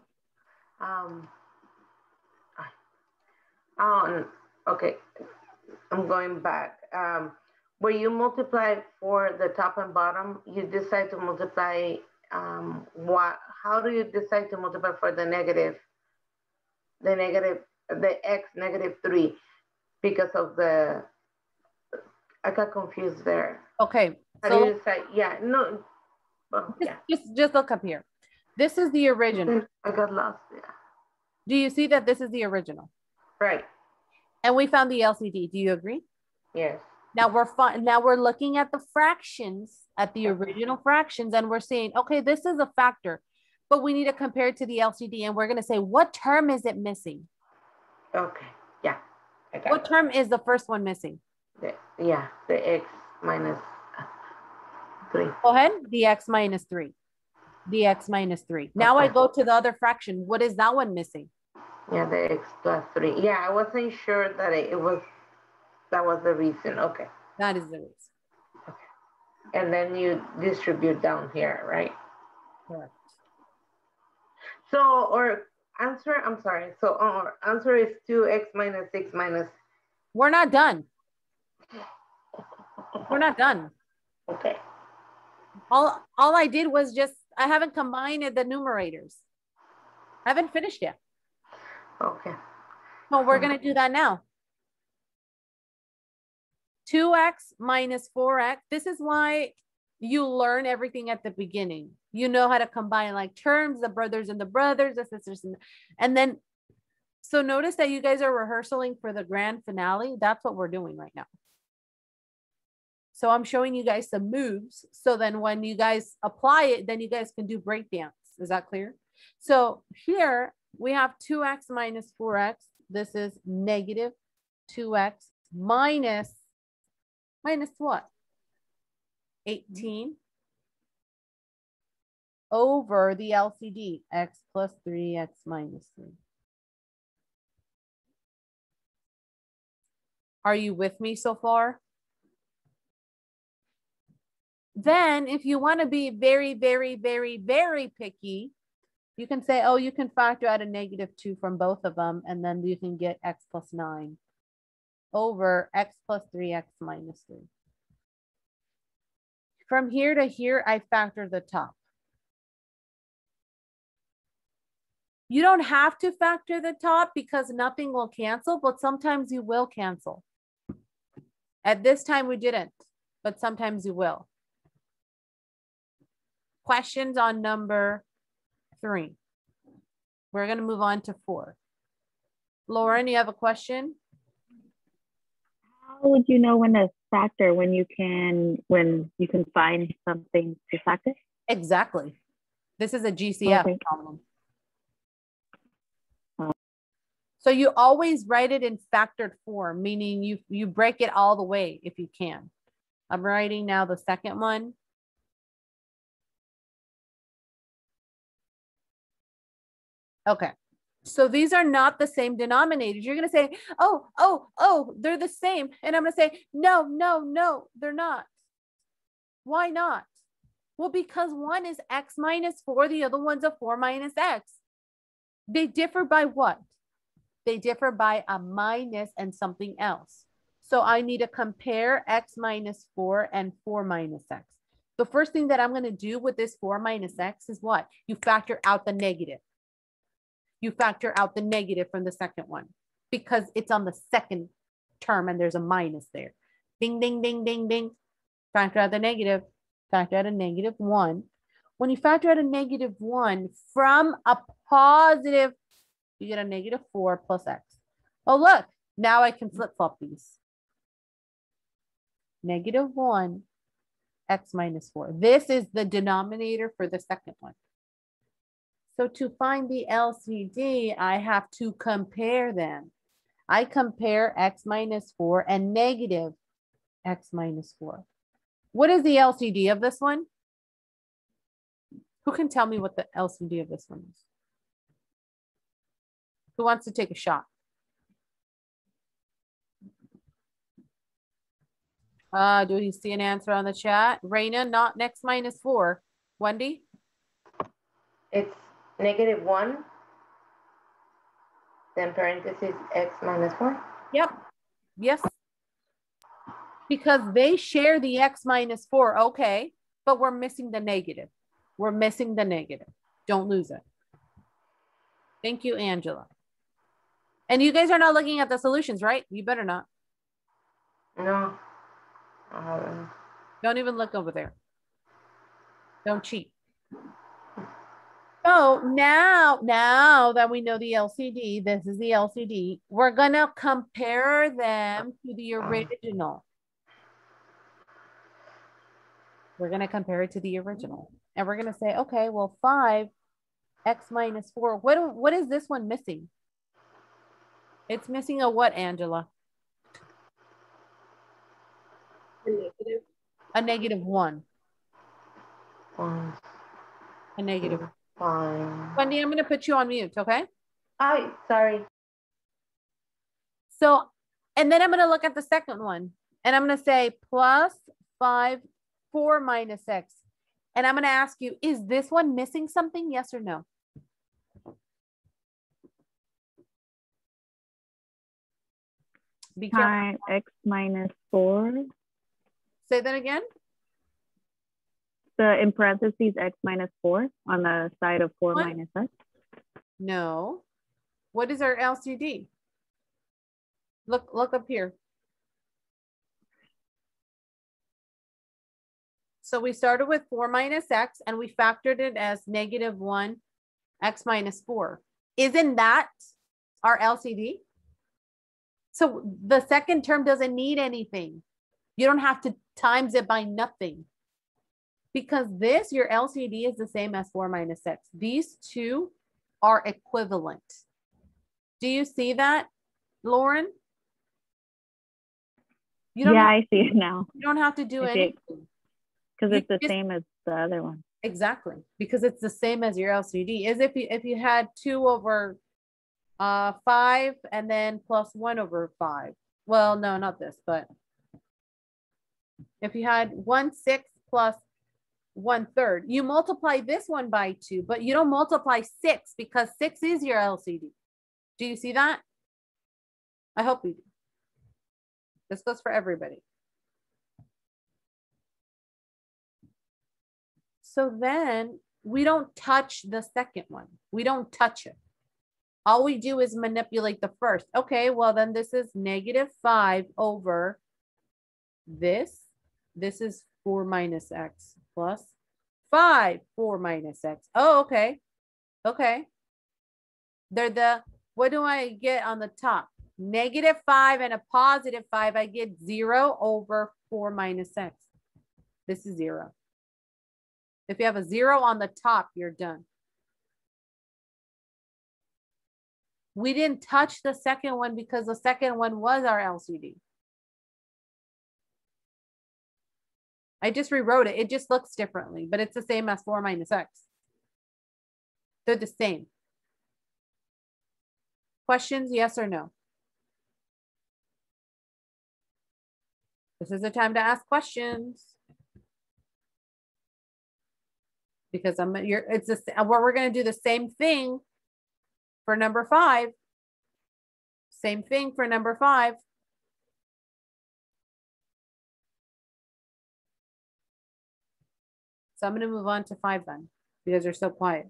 Um, um, okay, I'm going back. Um, where you multiply for the top and bottom, you decide to multiply, um, what, how do you decide to multiply for the negative? The negative, the x negative three, because of the, I got confused there. Okay. How you So decide? Yeah, no, well, just, yeah, just, just look up here. This is the original. Mm, I got lost, yeah, Do you see that this is the original? right, And we found the LCD. Do you agree? yes, Now we're fine. Now we're looking at the fractions, at the original fractions, and we're saying, okay, this is a factor, but we need to compare it to the LCD. And we're going to say, what term is it missing? okay, yeah. What it. term is the first one missing? The, yeah, the x uh, three. Go ahead. The x minus three. The x minus three. Now I go to the other fraction. What is that one missing? Yeah, the x plus three. Yeah, I wasn't sure that it, it was, that was the reason. Okay. That is the reason. Okay. And then you distribute down here, right? Correct. So, or answer, I'm sorry. So, uh, our answer is 2x minus 6 minus, We're not done. We're not done. okay. All, all I did was just, I haven't combined the numerators. I haven't finished yet. Okay. Well, we're gonna do that now. Two X minus four X. This is why you learn everything at the beginning. You know how to combine like terms, the brothers and the brothers, the sisters, and, and then, so notice that you guys are rehearsing for the grand finale. That's what we're doing right now. So I'm showing you guys some moves. So then when you guys apply it, then you guys can do breakdance. Is that clear? So here we have 2x minus 4x. This is negative 2x minus, minus what? 18 over the LCD, x plus 3x minus 3. Are you with me so far? Then if you want to be very, very, very, very picky, you can say, oh, you can factor out a negative two from both of them, and then you can get x plus nine over x plus three, x minus three. From here to here, I factor the top. You don't have to factor the top because nothing will cancel, but sometimes you will cancel. At this time, we didn't, but sometimes you will. Questions on number three. We're going to move on to four. Lauren, you have a question? How would you know when to factor when you can when you can find something to factor? Exactly. This is a GCF Okay. problem. So you always write it in factored form, meaning you, you break it all the way if you can. I'm writing now the second one. Okay, so these are not the same denominators. You're gonna say, oh, oh, oh, they're the same. And I'm gonna say, no, no, no, they're not. Why not? Well, because one is x minus four, the other one's a four minus x. They differ by what? They differ by a minus and something else. So I need to compare x minus four and four minus x. The first thing that I'm gonna do with this four minus x is what? You factor out the negative. You factor out the negative from the second one because it's on the second term and there's a minus there. Ding, ding, ding, ding, ding. Factor out the negative factor out a negative one. When you factor out a negative one from a positive, you get a negative four plus x. Oh, look, now I can flip flop these. Negative one, x minus four. This is the denominator for the second one. So to find the LCD, I have to compare them. I compare x minus four and negative x minus four. What is the LCD of this one? Who can tell me what the LCD of this one is? Who wants to take a shot? Uh, do you see an answer on the chat? Raina, not next minus four. Wendy? It's negative one. Then parentheses x minus one. Yep. Yes. Because they share the x minus four. Okay. But we're missing the negative. We're missing the negative. Don't lose it. Thank you, Angela. And you guys are not looking at the solutions, right? You better not. No. Um, Don't even look over there. Don't cheat. So now, now that we know the LCD, this is the LCD, we're gonna compare them to the mm. original. We're gonna compare it to the original. And we're gonna say, okay, well, five x minus four, what, do- what is this one missing? It's missing a what, Angela? The negative. A negative one, one, a negative. Fine. Wendy, I'm gonna put you on mute, okay? Hi, sorry. So, and then I'm gonna look at the second one and I'm gonna say plus five, four minus x. And I'm gonna ask you, is this one missing something? Yes or no? Be careful. Time x minus four. Say that again. The in parentheses x minus four on the side of four What? minus x. No. What is our LCD? Look, look up here. So we started with four minus x and we factored it as negative one, x minus four. Isn't that our LCD? So the second term doesn't need anything. You don't have to times it by nothing. Because this, your LCD is the same as four minus x. These two are equivalent. Do you see that, Lauren? You don't, Yeah, have, I see it now you don't have to do I it. anything. because it's the just- same as the other one. Exactly, because it's the same as your LCD. Is if you if you had two over uh five and then plus one over five. Well, no, not this, but if you had one six plus one third, you multiply this one by two, but you don't multiply six because six is your LCD. Do you see that? I hope you do. This goes for everybody. So then we don't touch the second one. We don't touch it. All we do is manipulate the first. Okay, well then this is negative five over this. This is four minus x plus five, four minus x. Oh, okay. Okay. They're the, what do I get on the top? negative five and a positive five, I get zero over four minus x. This is zero. If you have a zero on the top, you're done. We didn't touch the second one because the second one was our LCD. I just rewrote it. It just looks differently, but it's the same as four minus x. They're the same. Questions, yes or no? This is the time to ask questions. Because I'm you're it's just where we're gonna do the same thing for number five. Same thing for number five. So I'm gonna move on to five then. You guys are so quiet.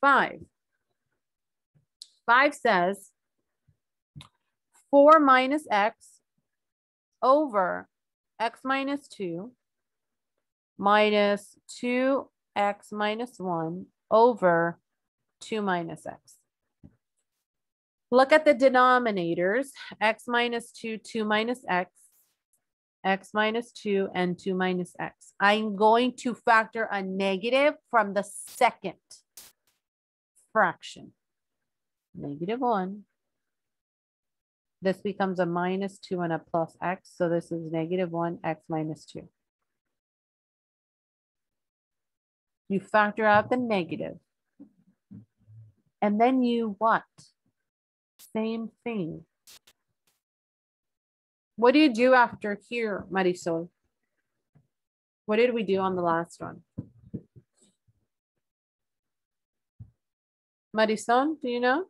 Five. Five says 4 minus x over x minus 2 minus 2x minus 1 over 2 minus x. Look at the denominators, x minus 2, 2 minus x, x minus 2, and 2 minus x. I'm going to factor a negative from the second fraction. Negative 1. This becomes a minus 2 and a plus x. So this is negative 1, x minus 2. You factor out the negative. And then you what? Same thing. What do you do after here, Marisol? What did we do on the last one? Marisol, do you know?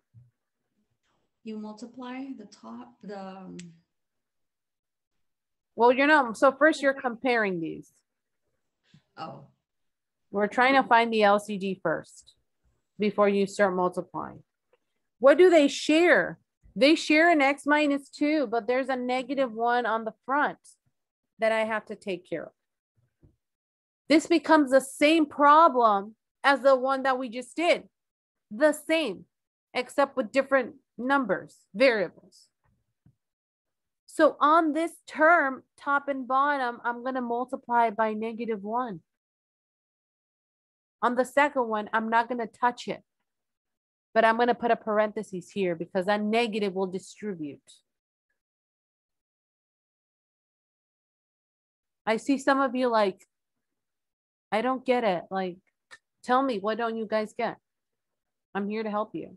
You multiply the top, the, um, Well, you're not. So first you're comparing these. oh, We're trying to find the LCD first before you start multiplying. What do they share? They share an X minus two, but there's a negative one on the front that I have to take care of. This becomes the same problem as the one that we just did. The same, except with different numbers, variables. So on this term, top and bottom, I'm going to multiply by negative one. On the second one, I'm not going to touch it, but I'm going to put a parenthesis here because that negative will distribute. I see some of you like, I don't get it. Like, tell me, what don't you guys get? I'm here to help you.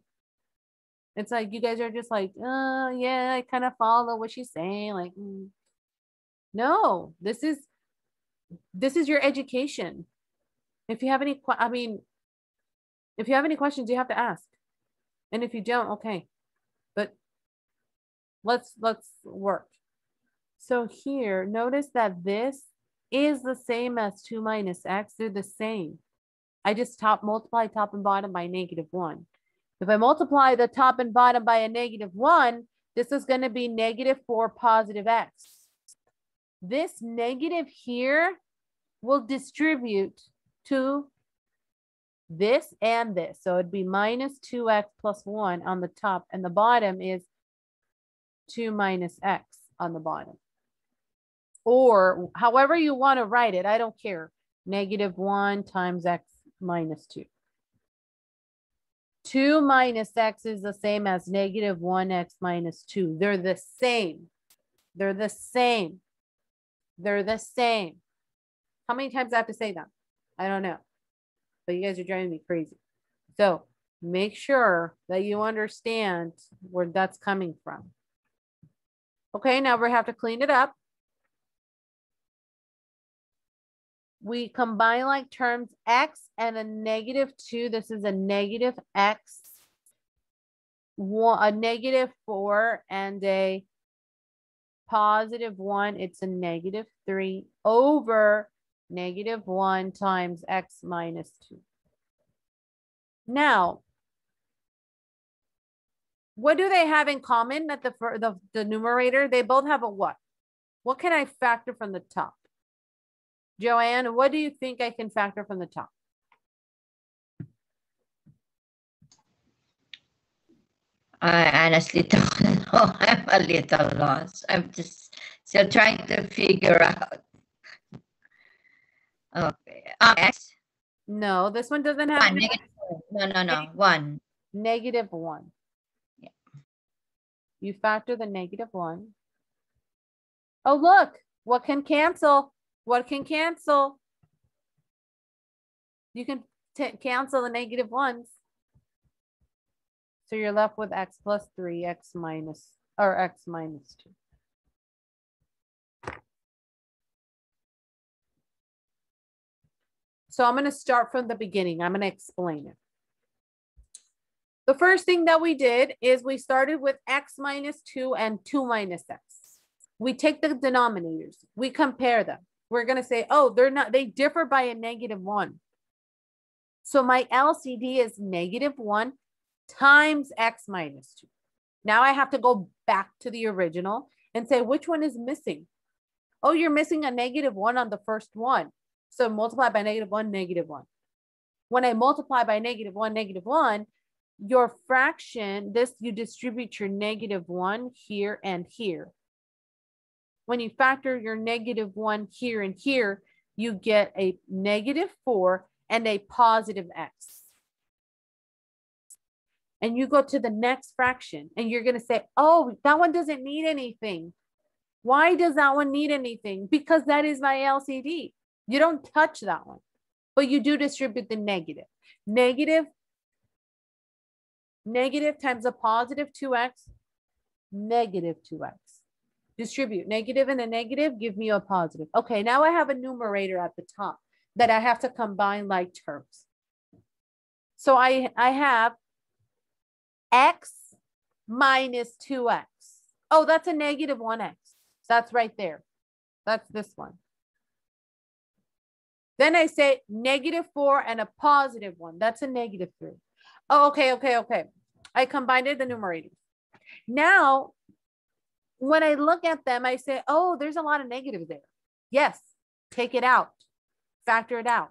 It's like you guys are just like, uh, yeah, I kind of follow what she's saying. Like, mm. no, this is this is your education. If you have any, I mean, if you have any questions, you have to ask, and if you don't, okay, but let's let's work. So here, notice that this is the same as two minus x. They're the same. I just top multiply top and bottom by negative one. If I multiply the top and bottom by a negative one, this is going to be negative four positive x. This negative here will distribute to this and this. So it'd be minus 2x plus 1 on the top, and the bottom is 2 minus x on the bottom. Or however you want to write it, I don't care. Negative 1 times x minus 2. 2 minus x is the same as negative 1x minus 2. They're the same. They're the same. They're the same. How many times I have to say that? I don't know. But you guys are driving me crazy. So make sure that you understand where that's coming from. Okay, now we have to clean it up. we combine like terms x and a negative 2. This is a negative x, one, a negative 4, and a positive 1. It's a negative 3 over negative 1 times x minus 2. Now, what do they have in common at the, the, the numerator? They both have a what? What can I factor from the top? Joanne, what do you think I can factor from the top? I honestly don't know. I'm a little lost. I'm just still trying to figure out. Okay. Um, X, No, this one doesn't have one, negative one. No, no, no, one. negative one. Yeah. You factor the negative one. Oh, look, what can cancel? What can cancel? You can t- cancel the negative ones. So you're left with x plus three, x minus, or x minus two. So I'm gonna start from the beginning. I'm gonna explain it. The first thing that we did is we started with x minus 2 and 2 minus x. We take the denominators, we compare them. We're going to say, oh, they're not, they differ by a negative 1. So my LCD is negative 1 times x minus 2. Now I have to go back to the original and say, which one is missing? Oh, you're missing a negative 1 on the first one. So multiply by negative 1, negative 1. When I multiply by negative 1, negative 1, your fraction, this you distribute your negative one here and here. When you factor your negative one here and here, you get a negative four and a positive x. And you go to the next fraction and you're going to say, oh, that one doesn't need anything. Why does that one need anything? Because that is my LCD. You don't touch that one, but you do distribute the negative. Negative negative times a positive 2x, negative 2x. Distribute negative and a negative, give me a positive. Okay, now I have a numerator at the top that I have to combine like terms. So I, I have x minus 2x. Oh, that's a negative 1x. That's right there. That's this one. Then I say negative 4 and a positive 1. That's a negative 3. Oh, okay, okay, okay. I combined it, the numerators. Now, when I look at them, I say, oh, there's a lot of negative there. Yes, take it out, factor it out.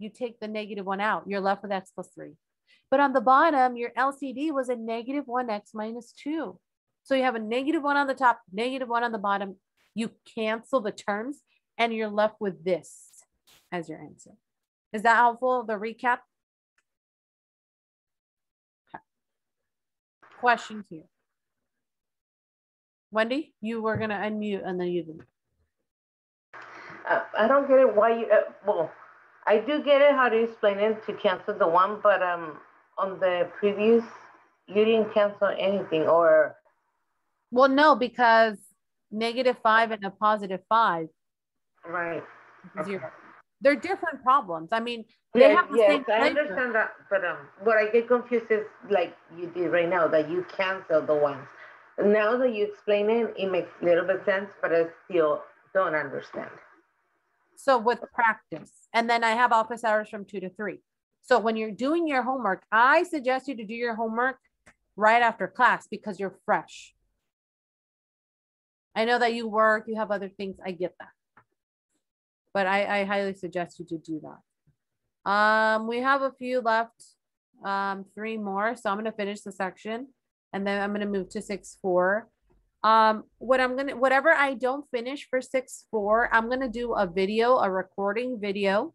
You take the negative one out, you're left with x plus three. But on the bottom, your LCD was a negative one x minus two. So you have a negative one on the top, negative one on the bottom. You cancel the terms and you're left with this as your answer. Is that helpful, the recap? questions here? Wendy, you were gonna unmute and then you didn't. Uh, I don't get it why you, uh, well, I do get it how to explain it to cancel the one, but um, on the previous, you didn't cancel anything or, Well, no, because negative five and a positive five, right? zero. They're different problems. I mean, they Yes, have the yes, same I flavor. understand that, but um, what I get confused is like you did right now, that you cancel the ones. Now that you explain it, it makes a little bit sense, but I still don't understand. So with practice, and then I have office hours from two to three. So when you're doing your homework, I suggest you to do your homework right after class because you're fresh. I know that you work, you have other things, I get that. But I, I highly suggest you to do that. Um, we have a few left, um, three more, so I'm gonna finish the section and then I'm gonna move to six, four. Um, what I'm gonna, whatever I don't finish for six, four, I'm gonna do a video, a recording video.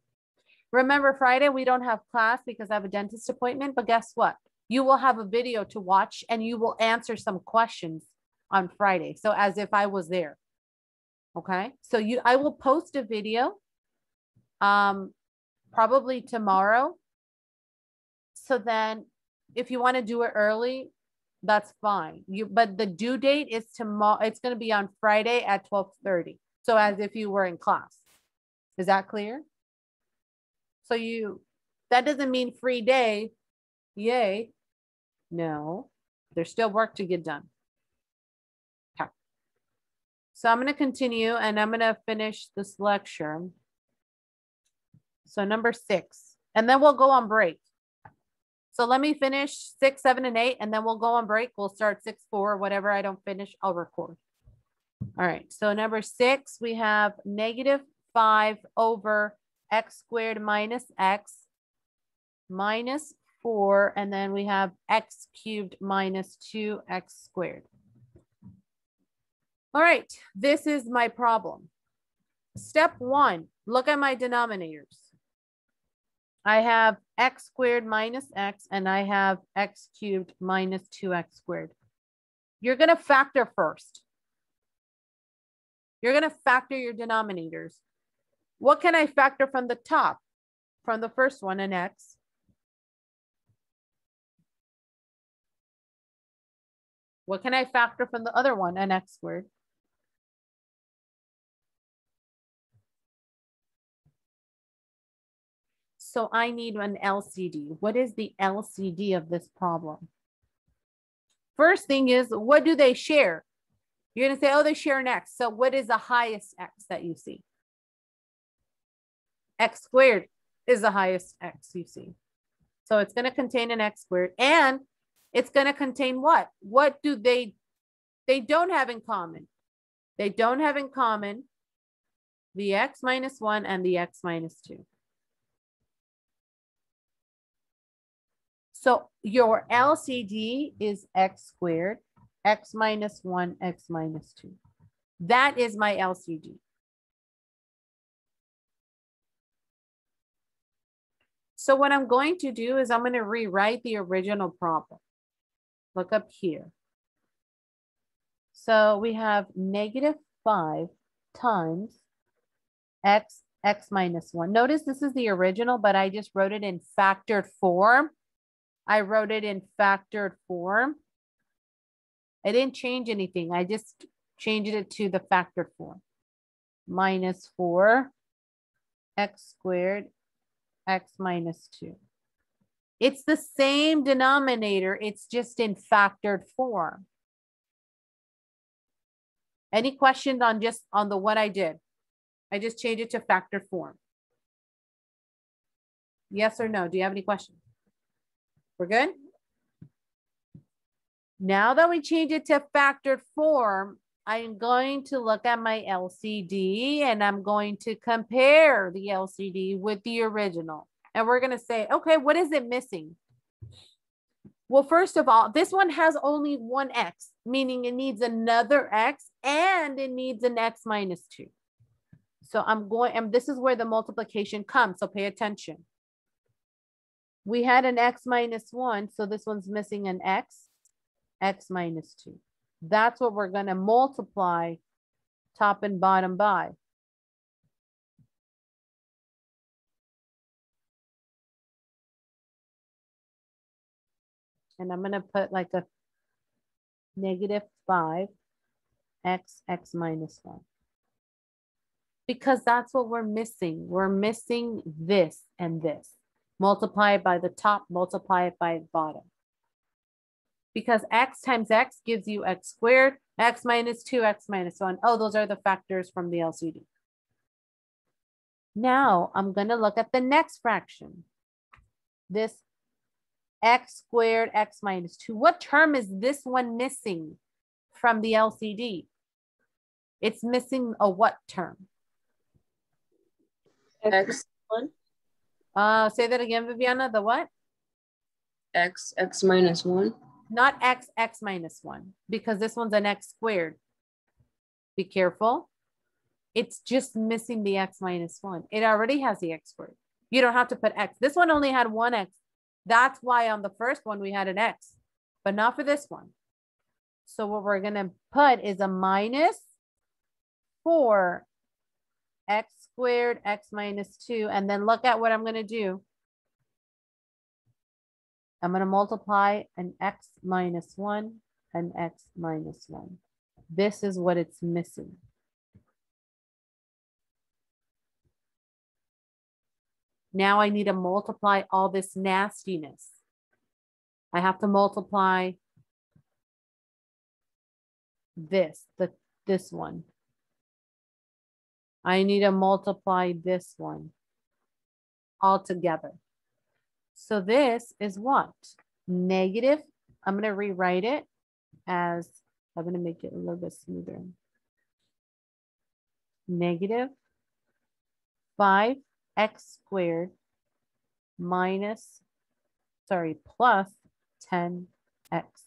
Remember Friday, we don't have class because I have a dentist appointment, but guess what? You will have a video to watch and you will answer some questions on Friday. So as if I was there. Okay, so you, I will post a video, um, probably tomorrow. So then if you want to do it early, that's fine. You, but the due date is tomorrow. It's going to be on Friday at 1230. So as if you were in class. Is that clear? So you, that doesn't mean free day. Yay. No, there's still work to get done. So I'm going to continue and I'm going to finish this lecture. So number six, and then we'll go on break. So let me finish six, seven, and eight, and then we'll go on break. We'll start six, four, whatever I don't finish, I'll record. All right, so number six, we have negative five over x squared minus x minus four, and then we have x cubed minus two x squared. All right, this is my problem. Step one, look at my denominators. I have x squared minus x, and I have x cubed minus 2x squared. You're going to factor first. You're going to factor your denominators. What can I factor from the top? From the first one, an x. What can I factor from the other one, an x squared? So I need an LCD. What is the LCD of this problem? First thing is, what do they share? You're gonna say, oh, they share an X. So what is the highest X that you see? X squared is the highest X you see. So it's gonna contain an X squared and it's gonna contain what? What do they, they don't have in common? They don't have in common the X minus one and the X minus two. So your LCD is x squared, x minus 1, x minus 2. That is my LCD. So what I'm going to do is I'm going to rewrite the original problem. Look up here. So we have negative 5 times x, x minus 1. Notice this is the original, but I just wrote it in factored form I wrote it in factored form. I didn't change anything. I just changed it to the factored form. Minus 4 x squared x minus 2. It's the same denominator. It's just in factored form. Any questions on just on the what I did? I just changed it to factored form. Yes or no? Do you have any questions? We're good? Now that we change it to factored form, I'm going to look at my LCD and I'm going to compare the LCD with the original. And we're going to say, okay, what is it missing? Well, first of all, this one has only one X, meaning it needs another X and it needs an X minus two. So I'm going, and this is where the multiplication comes. So pay attention we had an x minus 1, so this one's missing an x, x minus 2. That's what we're going to multiply top and bottom by. And I'm going to put like a negative 5 x, x minus 1. Because that's what we're missing. We're missing this and this multiply it by the top, multiply it by the bottom. Because x times x gives you x squared, x minus 2, x minus 1. Oh, those are the factors from the LCD. Now I'm going to look at the next fraction. This x squared, x minus 2. What term is this one missing from the LCD? It's missing a what term? X one. Uh, say that again, Viviana, the what? X, X minus one. Not X, X minus one, because this one's an X squared. Be careful. It's just missing the X minus one. It already has the X squared. You don't have to put X. This one only had one X. That's why on the first one we had an X, but not for this one. So what we're gonna put is a minus four x squared, x minus 2. And then look at what I'm going to do. I'm going to multiply an x minus 1 and x minus 1. This is what it's missing. Now I need to multiply all this nastiness. I have to multiply this, the, this one. I need to multiply this one all together. So this is what? Negative, I'm going to rewrite it as, I'm going to make it a little bit smoother. Negative 5x squared minus sorry, plus ten x.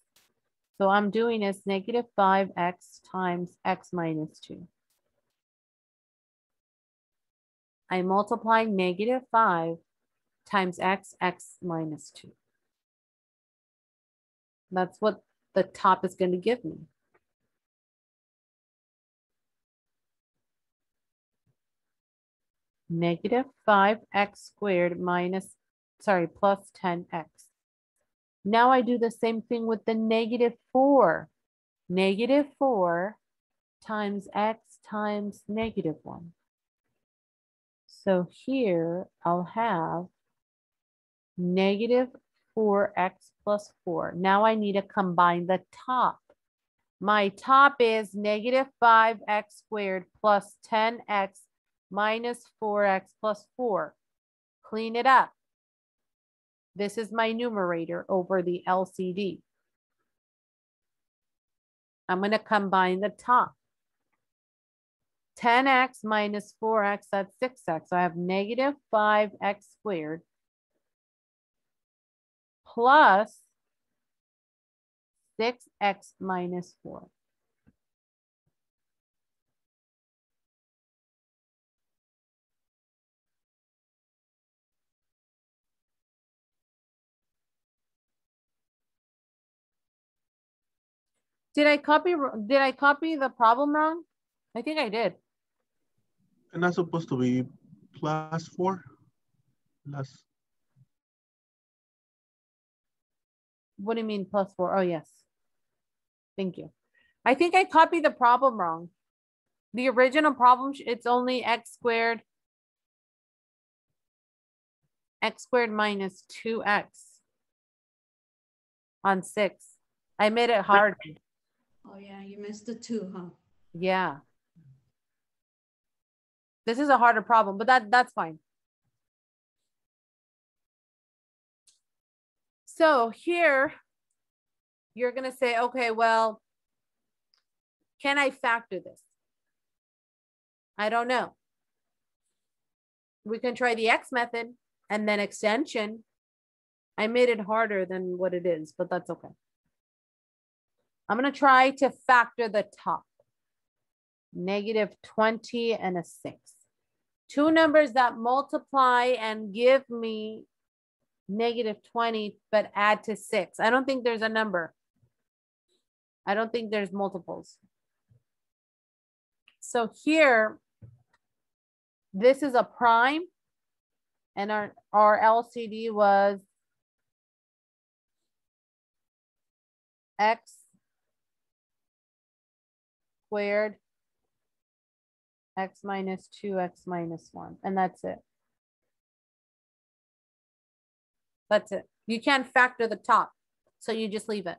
So I'm doing is negative five x times x minus two. I multiply negative five times x, x minus two. That's what the top is going to give me. Negative five x squared minus, sorry, plus ten x. Now I do the same thing with the negative four. Negative four times x times negative one. So here I'll have negative 4x plus 4. Now I need to combine the top. My top is negative 5x squared plus 10x minus 4x plus 4. Clean it up. This is my numerator over the LCD. I'm going to combine the top. 10x minus 4x, that's 6x. So I have negative 5x squared plus 6x minus 4. Did I copy, did I copy the problem wrong? I think I did. And that's supposed to be plus four, plus, What do you mean plus four? Oh, yes. Thank you. I think I copied the problem wrong. The original problem, it's only x squared. x squared minus two x on six. I made it hard. Oh yeah, you missed the two, huh? Yeah. This is a harder problem, but that that's fine. So here, you're gonna say, okay, well, can I factor this? I don't know. We can try the X method and then extension. I made it harder than what it is, but that's okay. I'm gonna try to factor the top. Negative 20 and a six. Two numbers that multiply and give me negative 20, but add to six. I don't think there's a number. I don't think there's multiples. So here, this is a prime and our, our LCD was X squared X minus two, X minus one, and that's it. That's it. You can't factor the top, so you just leave it.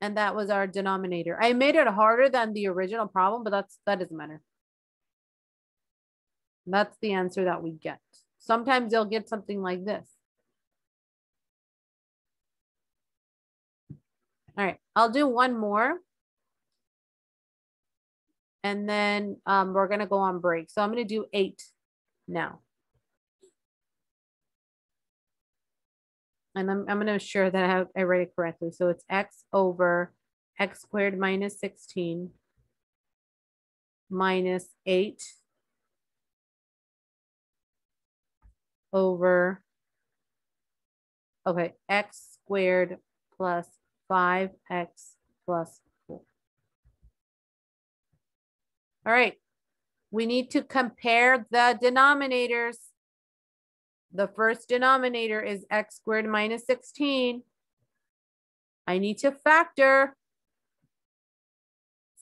And that was our denominator. I made it harder than the original problem, but that's that doesn't matter. That's the answer that we get. Sometimes they'll get something like this. All right, I'll do one more. And then um, we're gonna go on break. So I'm gonna do eight now. And I'm, I'm gonna assure that I, have, I read it correctly. So it's x over x squared minus 16 minus eight over, okay, x squared plus five x plus four. All right, we need to compare the denominators. The first denominator is x squared minus 16. I need to factor.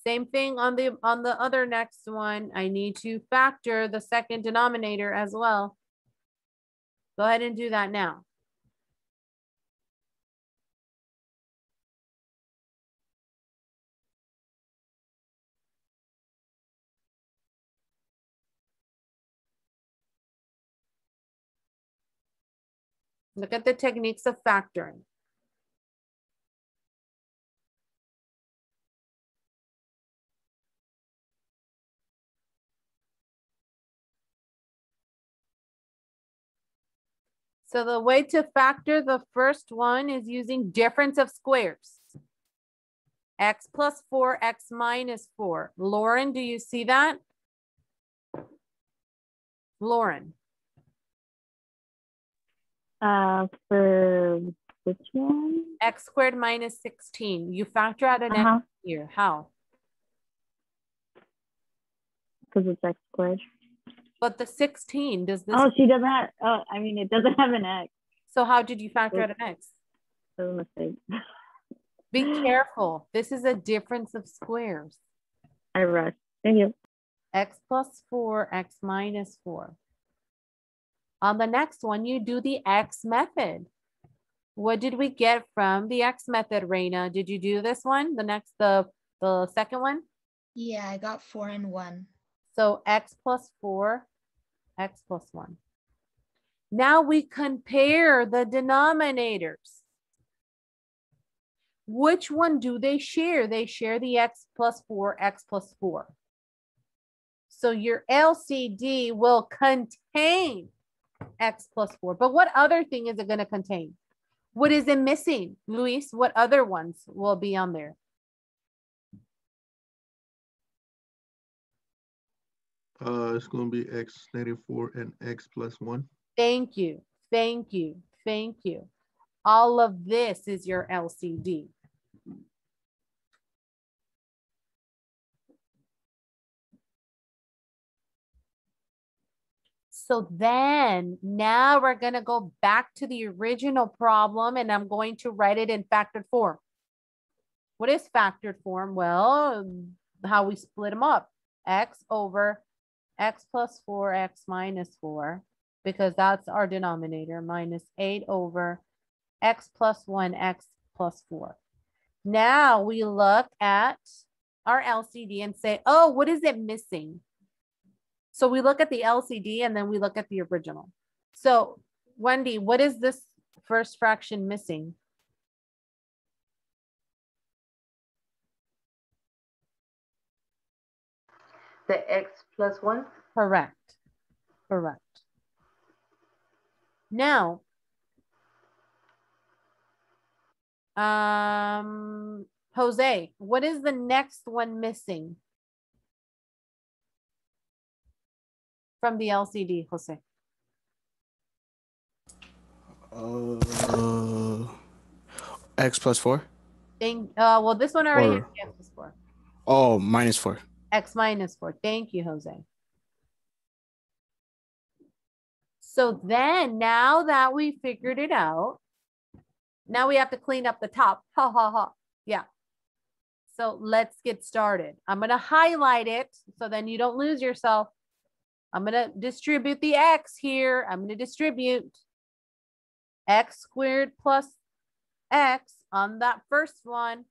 Same thing on the on the other next one. I need to factor the second denominator as well. Go ahead and do that now. Look at the techniques of factoring. So the way to factor the first one is using difference of squares. X plus four, X minus four. Lauren, do you see that? Lauren, Uh, for which one? X squared minus sixteen. You factor out an Uh-huh. X here. How? Because it's x squared. But the sixteen, does this, Oh, she doesn't have. Oh, I mean, it doesn't have an x. so how did you factor out an X? That was a mistake. Be careful. This is a difference of squares. I rushed. Thank you. X plus four, X minus four. On the next one, you do the X method. What did we get from the X method, Reina? Did you do this one? The next, the, the second one? Yeah, I got four and one. So X plus four, X plus one. Now we compare the denominators. Which one do they share? They share the X plus four, X plus four. So your LCD will contain X plus four, but what other thing is it gonna contain? What is it missing? Luis, what other ones will be on there? Uh, it's gonna be x negative four and x plus one. Thank you, thank you, thank you. All of this is your LCD. So then now we're gonna go back to the original problem and I'm going to write it in factored form. What is factored form? Well, um, how we split them up. X over x plus four, x minus four, because that's our denominator, minus eight over x plus one, x plus four. Now we look at our LCD and say, oh, what is it missing? So we look at the LCD and then we look at the original. So Wendy, what is this first fraction missing? The x plus one? Correct. Correct. Now, um, Jose, what is the next one missing? From the LCD, Jose. Uh, x plus four. Thank, uh, well, this one already Or- X plus four. Oh, minus four. X minus four. Thank you, Jose. So then now that we figured it out, now we have to clean up the top. Ha ha ha. Yeah. So let's get started. I'm going to highlight it so then you don't lose yourself. I'm going to distribute the X here. I'm going to distribute X squared plus X on that first one.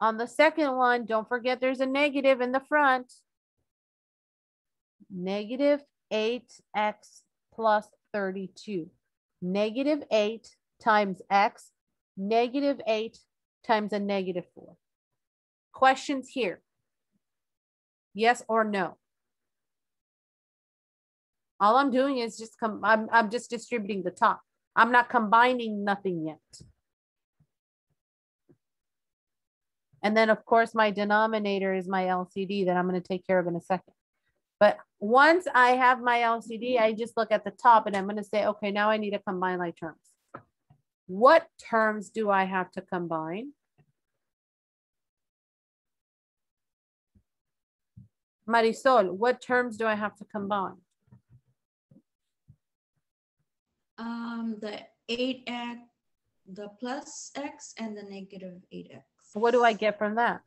On the second one, don't forget there's a negative in the front. Negative 8x plus 32. Negative 8 times x, negative 8 times a negative 4. Questions here? Yes or no? All I'm doing is just, I'm, I'm just distributing the top. I'm not combining nothing yet. And then of course my denominator is my LCD that I'm going to take care of in a second. But once I have my LCD, I just look at the top and I'm going to say, okay, now I need to combine my terms. What terms do I have to combine? Marisol, what terms do I have to combine? Um, the eight x, the plus x and the negative eight x. What do I get from that?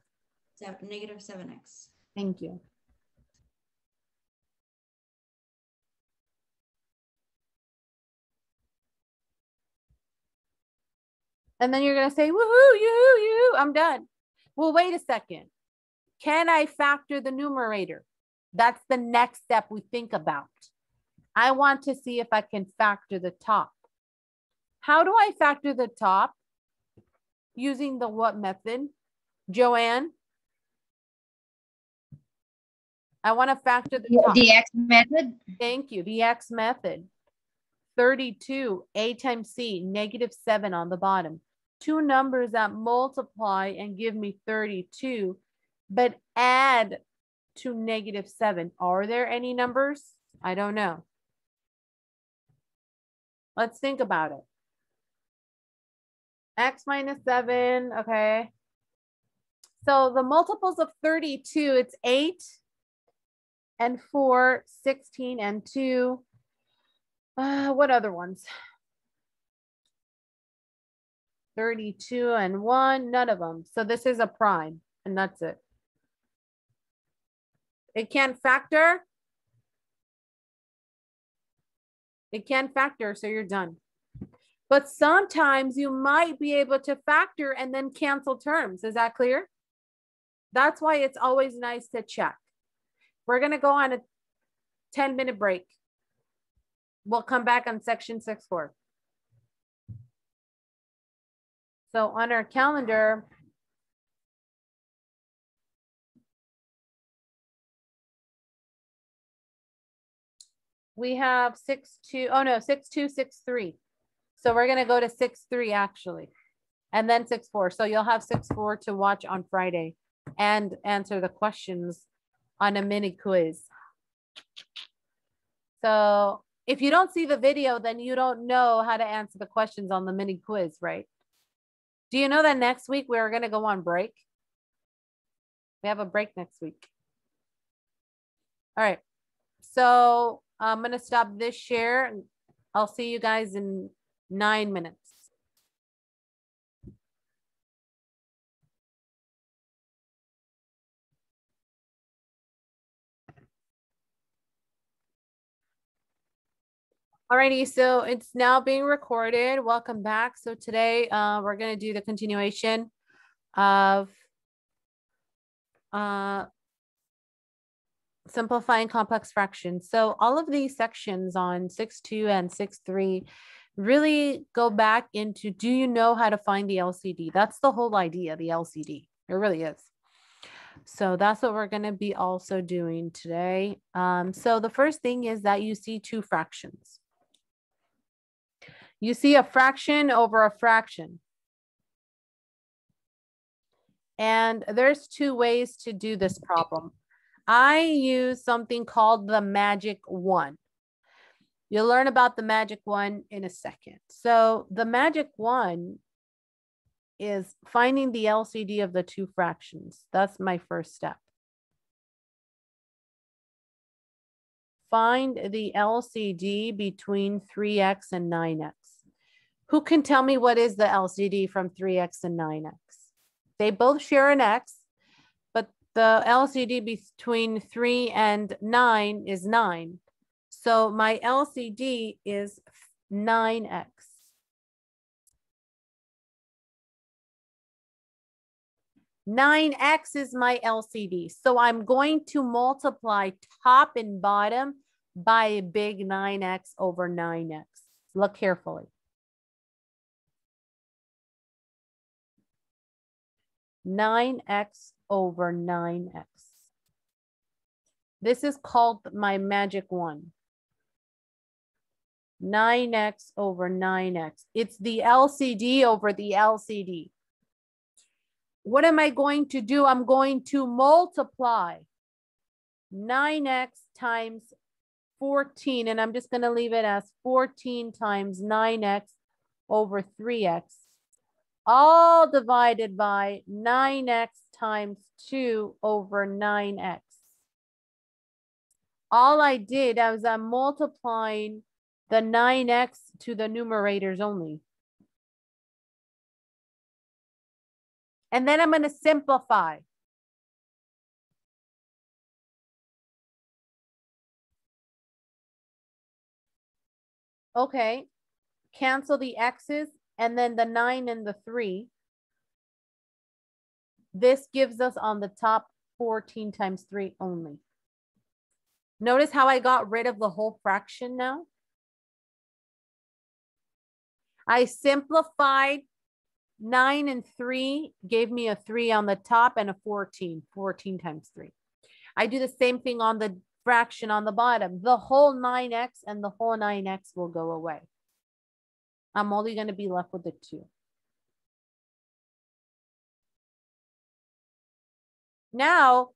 Seven, negative seven x. Thank you. And then you're going to say, woohoo, you, you, I'm done. Well, wait a second. Can I factor the numerator? That's the next step we think about. I want to see if I can factor the top. How do I factor the top? Using the what method? Joanne? I want to factor the top. The X method? Thank you. The X method. 32, A times C, negative 7 on the bottom. Two numbers that multiply and give me 32, but add to negative 7. Are there any numbers? I don't know. Let's think about it. X minus 7, okay. So the multiples of 32, it's 8 and 4, 16 and 2. Uh, what other ones? 32 and 1, none of them. So this is a prime, and that's it. It can't factor. It can't factor, so you're done. But sometimes you might be able to factor and then cancel terms. Is that clear? That's why it's always nice to check. We're going to go on a 10 minute break. We'll come back on section 6-4. So on our calendar, we have six two, oh no, six two, six three. So we're gonna go to six three actually, and then six four. So you'll have six four to watch on Friday and answer the questions on a mini quiz. So if you don't see the video, then you don't know how to answer the questions on the mini quiz, right? Do you know that next week we're gonna go on break? We have a break next week. All right. So I'm going to stop this share. I'll see you guys in nine minutes. Alrighty, so it's now being recorded. Welcome back. So today uh, we're going to do the continuation of uh, simplifying complex fractions. So all of these sections on 6.2 and 6.3 really go back into, do you know how to find the LCD? That's the whole idea, the LCD. It really is. So that's what we're going to be also doing today. Um, so the first thing is that you see two fractions. You see a fraction over a fraction. And there's two ways to do this problem. I use something called the magic one. You'll learn about the magic one in a second. So the magic one is finding the LCD of the two fractions. That's my first step. Find the LCD between 3x and 9x. Who can tell me what is the LCD from 3x and 9x? They both share an x, the LCD between three and nine is nine. So my LCD is 9x. Nine X is my LCD. So I'm going to multiply top and bottom by a big 9X over 9X. Look carefully. 9X over 9x. This is called my magic one. 9x over 9x. It's the LCD over the LCD. What am I going to do? I'm going to multiply 9x times 14, and I'm just going to leave it as 14 times 9x over 3x all divided by 9x times 2 over 9x. All I did, I was I'm multiplying the 9x to the numerators only. And then I'm going to simplify. Okay, cancel the x's and then the 9 and the 3. This gives us on the top 14 times 3 only. Notice how I got rid of the whole fraction now? I simplified 9 and 3 gave me a 3 on the top and a 14, 14 times 3. I do the same thing on the fraction on the bottom. The whole 9x and the whole 9x will go away. I'm only going to be left with the 2. Now,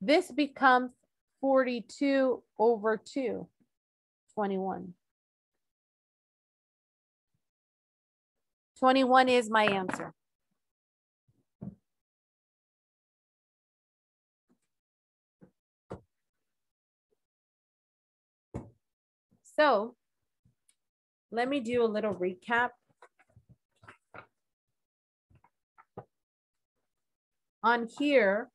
this becomes 42 over 2, 21. 21 is my answer. So let me do a little recap. On here,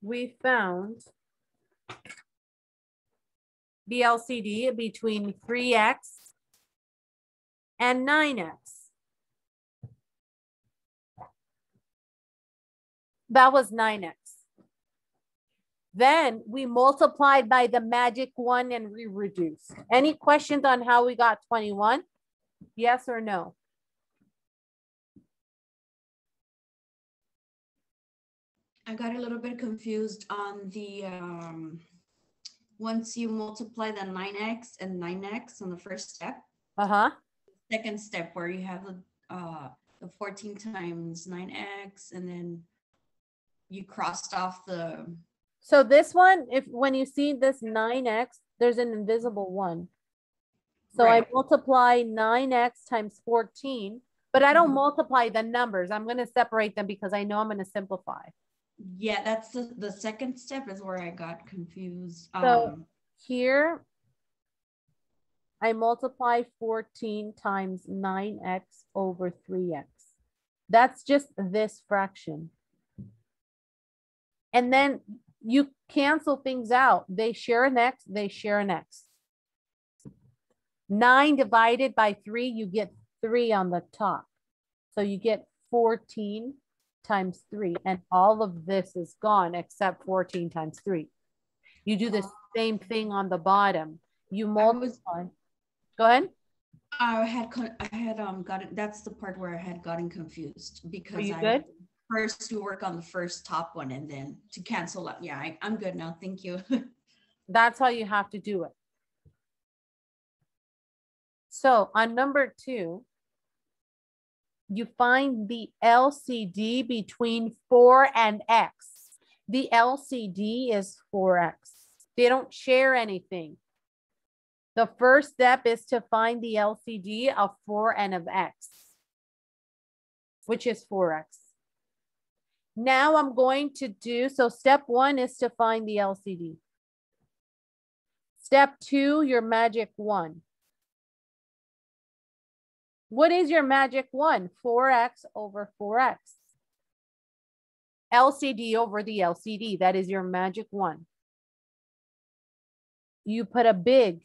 we found the LCD between 3x and 9x. That was 9x. Then we multiplied by the magic one and we reduced. Any questions on how we got 21? Yes or no? I got a little bit confused on the, um, once you multiply the nine X and nine X on the first step, Uh-huh. second step where you have the, uh, the fourteen times nine X and then you crossed off the, So this one, if when you see this 9x, there's an invisible one. So I Right. multiply 9x times 14, but I don't Mhm. multiply the numbers. I'm going to separate them because I know I'm going to simplify. Yeah, that's the, the second step is where I got confused. So Um, here, I multiply 14 times 9x over 3x. That's just this fraction. And then you cancel things out. They share an x, they share an x. 9 divided by 3, you get 3 on the top. So you get 14 times 3. And all of this is gone except 14 times 3. You do the same thing on the bottom. You multiply. Go ahead. I had, I had, um, gotten, that's the part where I had gotten confused because you I good? first you work on the first top one and then to cancel out. Yeah, I, I'm good now. Thank you. That's how you have to do it. So on number two, you find the LCD between 4 and X. The LCD is 4X. They don't share anything. The first step is to find the LCD of 4 and of X, which is 4X. Now I'm going to do, so step one is to find the LCD. Step two, your magic one. What is your magic one? 4x over 4x. LCD over the LCD. That is your magic one. You put a big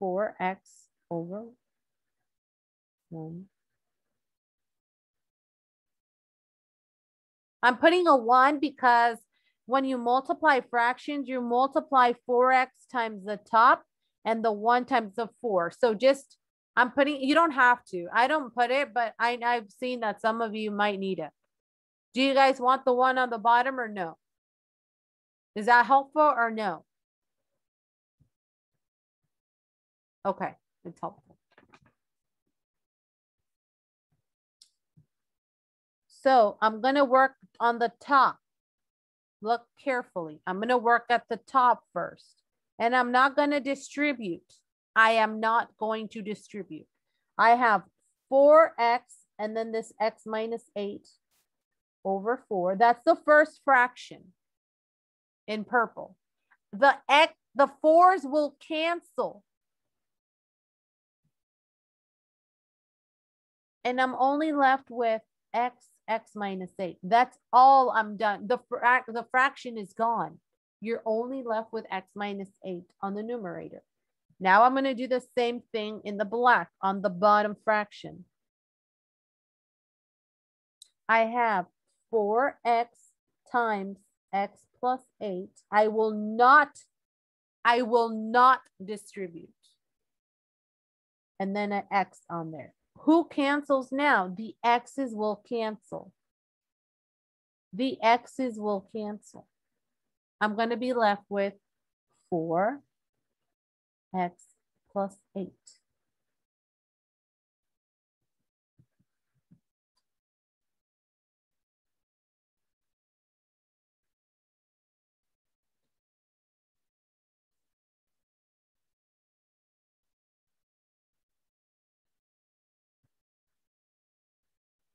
4x over 1. I'm putting a 1 because when you multiply fractions, you multiply 4x times the top and the 1 times the 4. So just, I'm putting, you don't have to. I don't put it, but I, I've seen that some of you might need it. Do you guys want the 1 on the bottom or no? Is that helpful or no? Okay, it's helpful. So I'm going to work on the top. Look carefully. I'm going to work at the top first. And I'm not going to distribute. I am not going to distribute. I have 4x and then this x minus 8 over 4. That's the first fraction in purple. The x, the 4s will cancel. And I'm only left with x x minus 8. That's all I'm done. The, fra the fraction is gone. You're only left with x minus 8 on the numerator. Now I'm going to do the same thing in the black on the bottom fraction. I have 4x times x plus 8. I will not, I will not distribute. And then an x on there. Who cancels now? The x's will cancel. the x's will cancel. I'm going to be left with 4 x plus 8.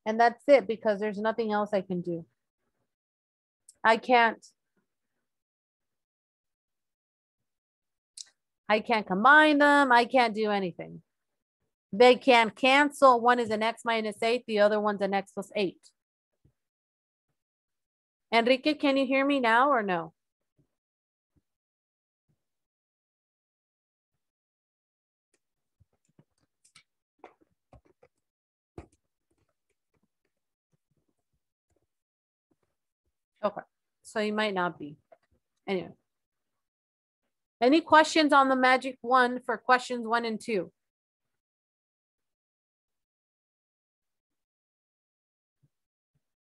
And that's it because there's nothing else I can do. I can't. I can't combine them. I can't do anything. They can't cancel. One is an x minus 8. The other one's an x plus 8. Enrique, can you hear me now or no? Okay, so you might not be. Anyway. Any questions on the magic one for questions one and two?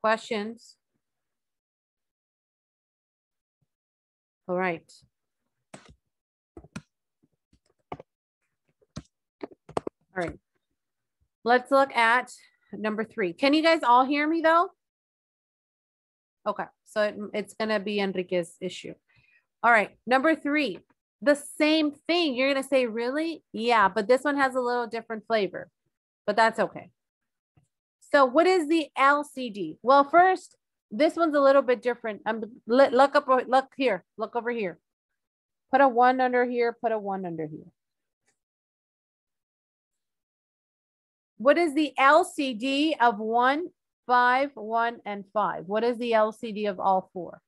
Questions? All right. All right. Let's look at number three. Can you guys all hear me though? Okay, so it, it's gonna be Enrique's issue. All right, number three, the same thing. You're gonna say, really? Yeah, but this one has a little different flavor, but that's okay. So what is the LCD? Well, first, this one's a little bit different. Um, I'm look up, look here, look over here. Put a one under here, put a one under here. What is the LCD of one, five, one, and five? What is the LCD of all four?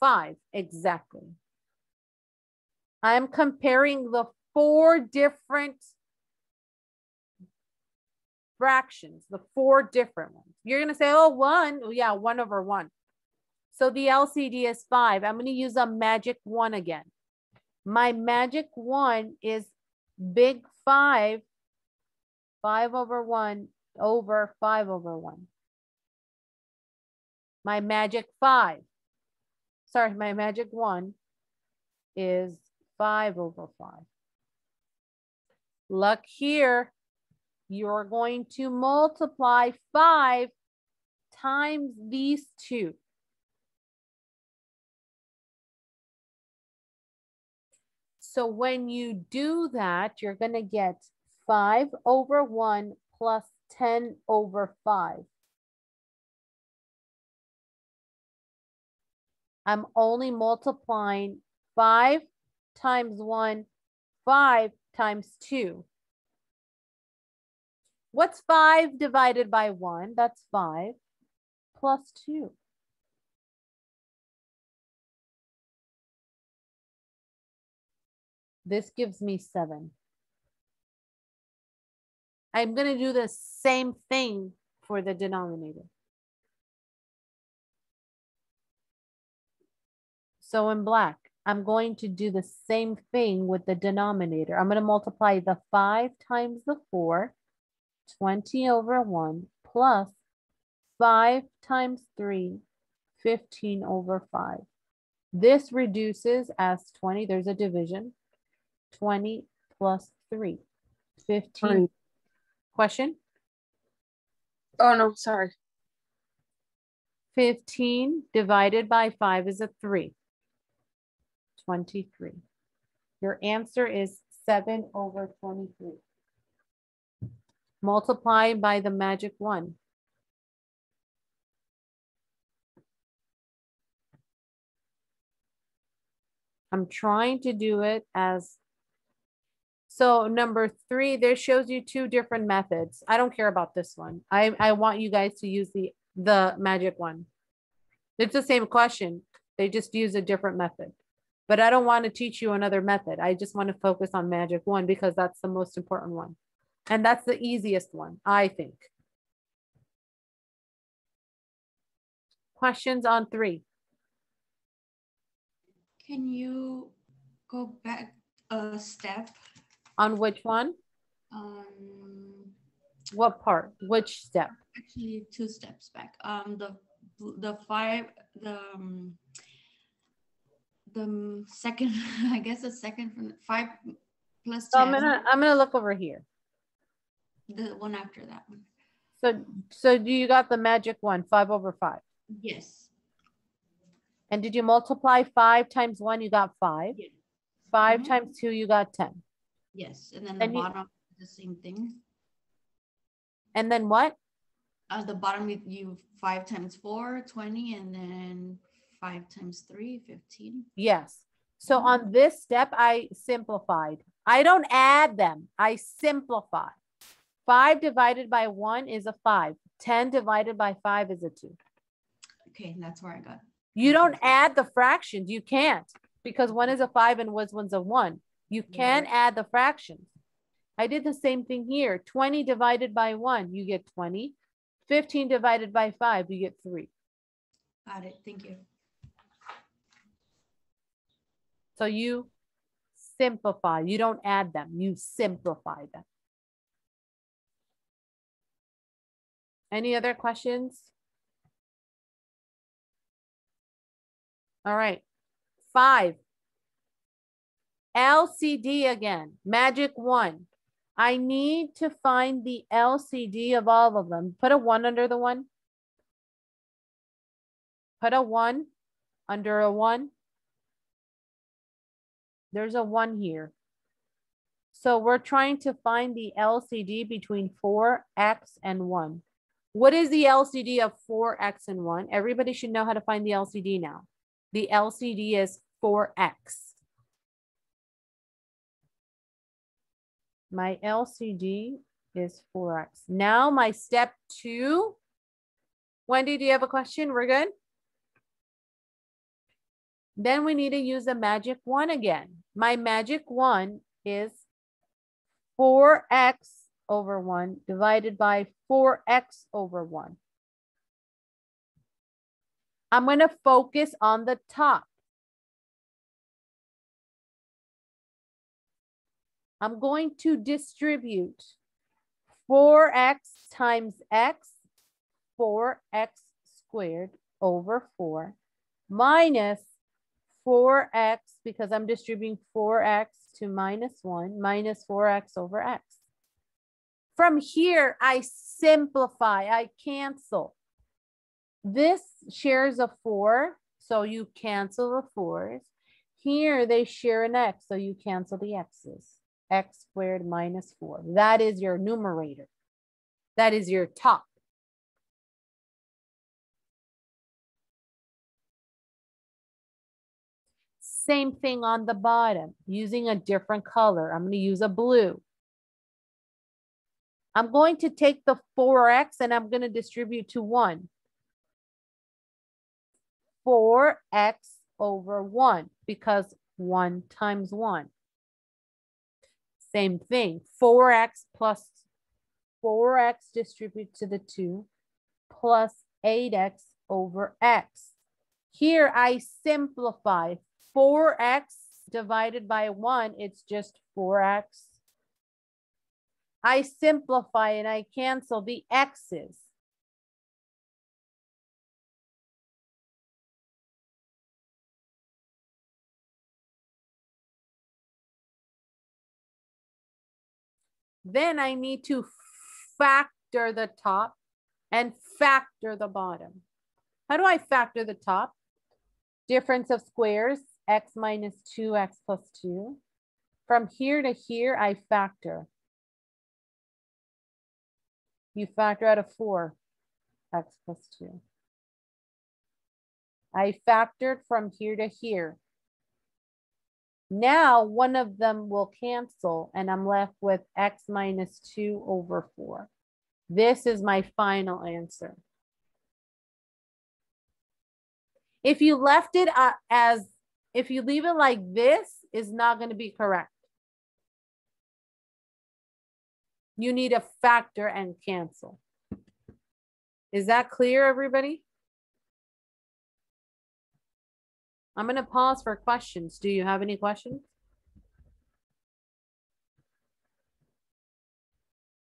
Five, exactly. I'm comparing the four different fractions, the four different ones. You're going to say, oh, one. Oh, yeah, one over one. So the LCD is five. I'm going to use a magic one again. My magic one is big five, five over one over five over one. My magic five, sorry, my magic one is five over five. Look here, you're going to multiply five times these two. So when you do that, you're going to get 5 over 1 plus 10 over 5. I'm only multiplying 5 times 1, 5 times 2. What's 5 divided by 1? That's 5 plus 2. This gives me 7. I'm going to do the same thing for the denominator. So in black, I'm going to do the same thing with the denominator. I'm going to multiply the 5 times the 4, 20 over 1, plus 5 times 3, 15 over 5. This reduces as 20. There's a division. 20 plus 3, 15. Question? Oh, no, sorry. 15 divided by 5 is a 3. 23. Your answer is 7 over 23. Multiply by the magic 1. I'm trying to do it as so number three, there shows you two different methods. I don't care about this one. I, I want you guys to use the, the magic one. It's the same question. They just use a different method. But I don't want to teach you another method. I just want to focus on magic one because that's the most important one. And that's the easiest one, I think. Questions on three? Can you go back a step? On which one? Um, What part? Which step? Actually, two steps back. Um, the, the five, the, um, the second, I guess the second from five plus So I'm 10, gonna, I'm gonna look over here. the one after that one. So, so do you got the magic one, five over five? Yes. And did you multiply five times one, you got five? 5 Mhm. times two, you got ten. Yes, and then the you- bottom, the same thing. And then what? At the bottom, you- you five times four, 20, and then five times three, 15. Yes. So Mhm. on this step, I simplified. I don't add them. I simplify. Five divided by one is a five. 10 divided by five is a two. Okay, that's where I got. You don't add the fractions. You can't because one is a five and was one's a one. You can add the fractions. I did the same thing here. 20 divided by one, you get 20. 15 divided by five, you get three. Got it. Thank you. So you simplify. You don't add them. You simplify them. Any other questions? All right. Five. LCD again, magic one. I need to find the LCD of all of them. Put a one under the one. Put a one under a one. There's a one here. So we're trying to find the LCD between 4x and 1. What is the LCD of 4x and 1? Everybody should know how to find the LCD now. The LCD is 4x. My LCD is 4x. Now my step two. Wendy, do you have a question? We're good? Then we need to use the magic one again. My magic one is 4x over 1 divided by 4x over 1. I'm going to focus on the top. I'm going to distribute 4x times x, 4x squared over 4 minus 4x because I'm distributing 4x to minus 1 minus 4x over x. From here, I simplify, I cancel. This shares a 4, so you cancel the 4s. Here, they share an x, so you cancel the x's. x squared minus 4. That is your numerator. That is your top. Same thing on the bottom, using a different color. I'm going to use a blue. I'm going to take the 4x and I'm going to distribute to 1. 4x over 1 because 1 times 1. Same thing, 4x plus 4x distribute to the 2 plus 8x over x. Here I simplify 4x divided by 1, it's just 4x. I simplify and I cancel the x's. Then I need to factor the top and factor the bottom. How do I factor the top? Difference of squares, x minus 2x plus 2. From here to here, I factor. You factor out of 4, x plus 2. I factored from here to here. Now one of them will cancel and I'm left with x minus 2 over 4. This is my final answer. If you left it uh, as, if you leave it like this, is not going to be correct. You need a factor and cancel. Is that clear, everybody? I'm going to pause for questions. Do you have any questions?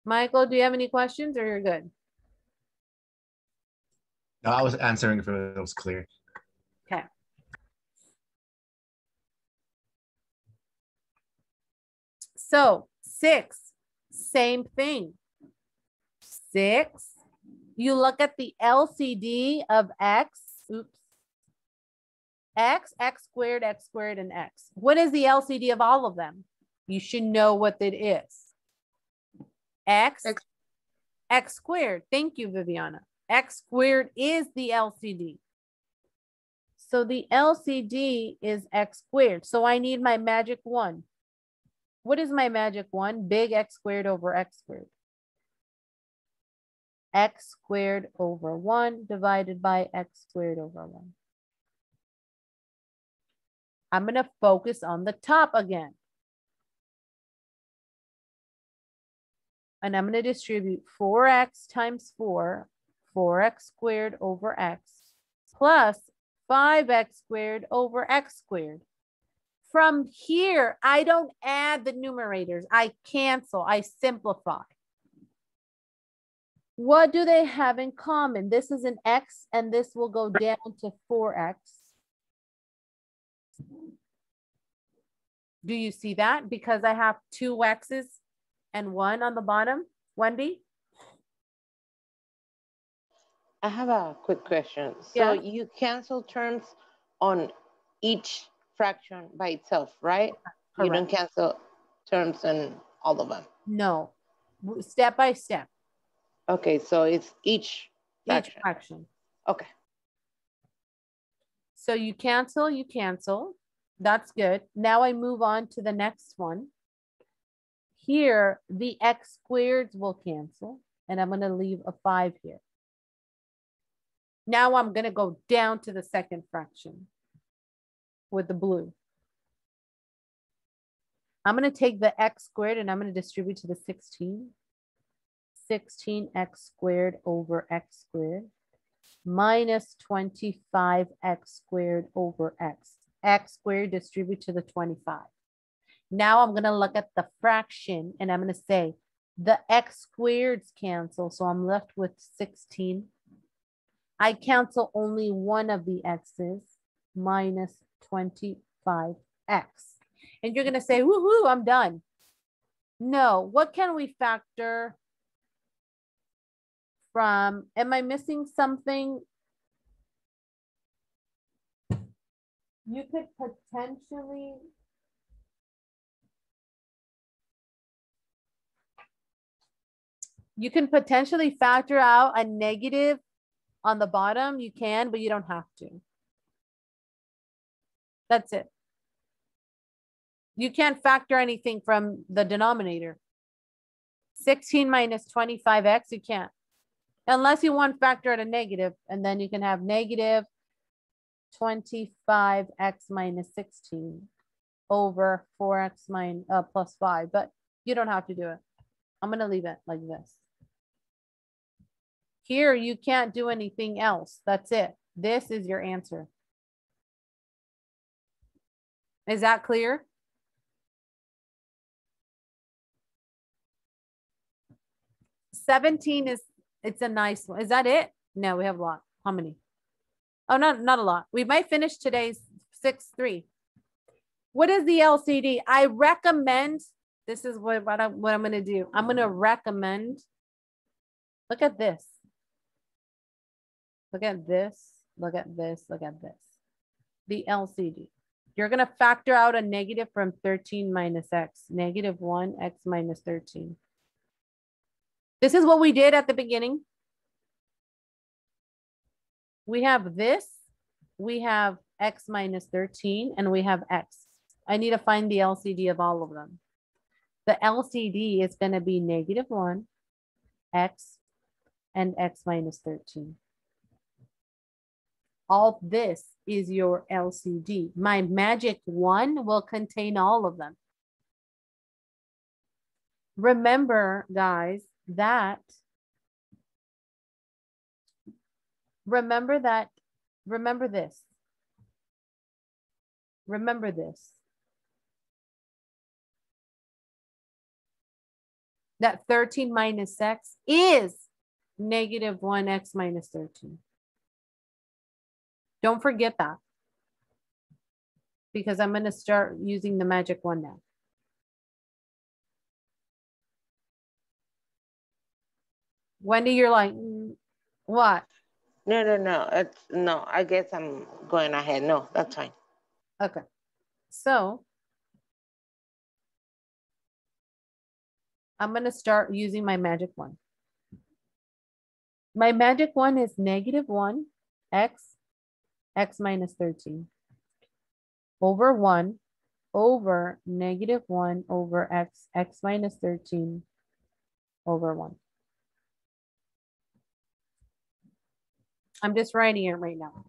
Michael, do you have any questions or you're good? No, I was answering if it was clear. Okay. So six, same thing. Six, you look at the LCD of X, oops. X, X squared, X squared, and X. What is the LCD of all of them? You should know what it is. X, X. X squared. Thank you, Viviana. X squared is the LCD. So the LCD is X squared. So I need my magic one. What is my magic one? Big X squared over X squared. X squared over one divided by X squared over one. I'm gonna focus on the top again. And I'm gonna distribute four X times four, four X squared over X plus five X squared over X squared. From here, I don't add the numerators. I cancel, I simplify. What do they have in common? This is an X and this will go down to four X. Do you see that? Because I have two X's and one on the bottom, Wendy? I have a quick question. So Yeah. you cancel terms on each fraction by itself, right? You don't cancel terms and all of them. No, step by step, Okay, so it's each each fraction. fraction. Okay. So you cancel, you cancel. That's good. Now I move on to the next one. Here, the x squareds will cancel, and I'm gonna leave a five here. Now I'm gonna go down to the second fraction with the blue. I'm gonna take the x squared and I'm gonna distribute to the 16. 16x squared over x squared minus 25x squared over x. x squared distribute to the 25. Now I'm gonna look at the fraction and I'm gonna say the x squareds cancel, so I'm left with 16. I cancel only one of the x's minus 25x. And you're gonna say, woohoo, I'm done. No, what can we factor from, am I missing something? You could potentially. You can potentially factor out a negative on the bottom. You can, but you don't have to. That's it. You can't factor anything from the denominator. 16 minus 25x, you can't. Unless you want to factor at a negative, and then you can have negative 25x minus 16 over 4x minus uh, plus 5, but you don't have to do it. I'm going to leave it like this. Here, you can't do anything else. That's it. This is your answer. Is that clear? Seventeen is, it's a nice one. Is that it? No, we have a lot. How many? Oh, not, not a lot. We might finish today's six, three. What is the LCD? I recommend, this is what, what, I'm what I'm gonna do. I'm gonna recommend, look at this. Look at this, look at this, look at this. The LCD. You're gonna factor out a negative from 13 minus x, negative one, x minus 13. This is what we did at the beginning. We have this, we have x minus 13, and we have x. I need to find the LCD of all of them. The LCD is gonna be negative one, x, and x minus 13. All this is your LCD. My magic one will contain all of them. Remember, guys, that remember that remember this remember this that 13 minus x is negative 1x minus 13 Don't forget that. Because I'm gonna start using the magic one now. Wendy, you're like, "Mm, what? No, no, no, it's, no, I guess I'm going ahead. No, that's fine. Okay, so. I'm gonna start using my magic one. My magic one is negative one, x, x minus 13. Over one, over negative one over x, x minus 13 over one. I'm just writing it right now.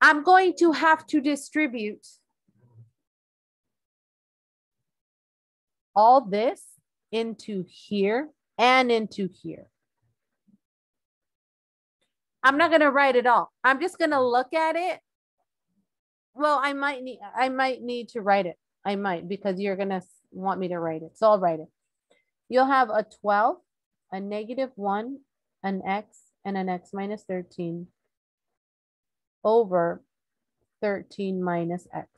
I'm going to have to distribute all this into here and into here. I'm not gonna write it all. I'm just gonna mm. look at it. Well, I might need I might need to write it. I might because you're gonna want me to write it. So I'll write it. You'll have a 12, a negative one, an x, and an x minus 13 over 13 minus x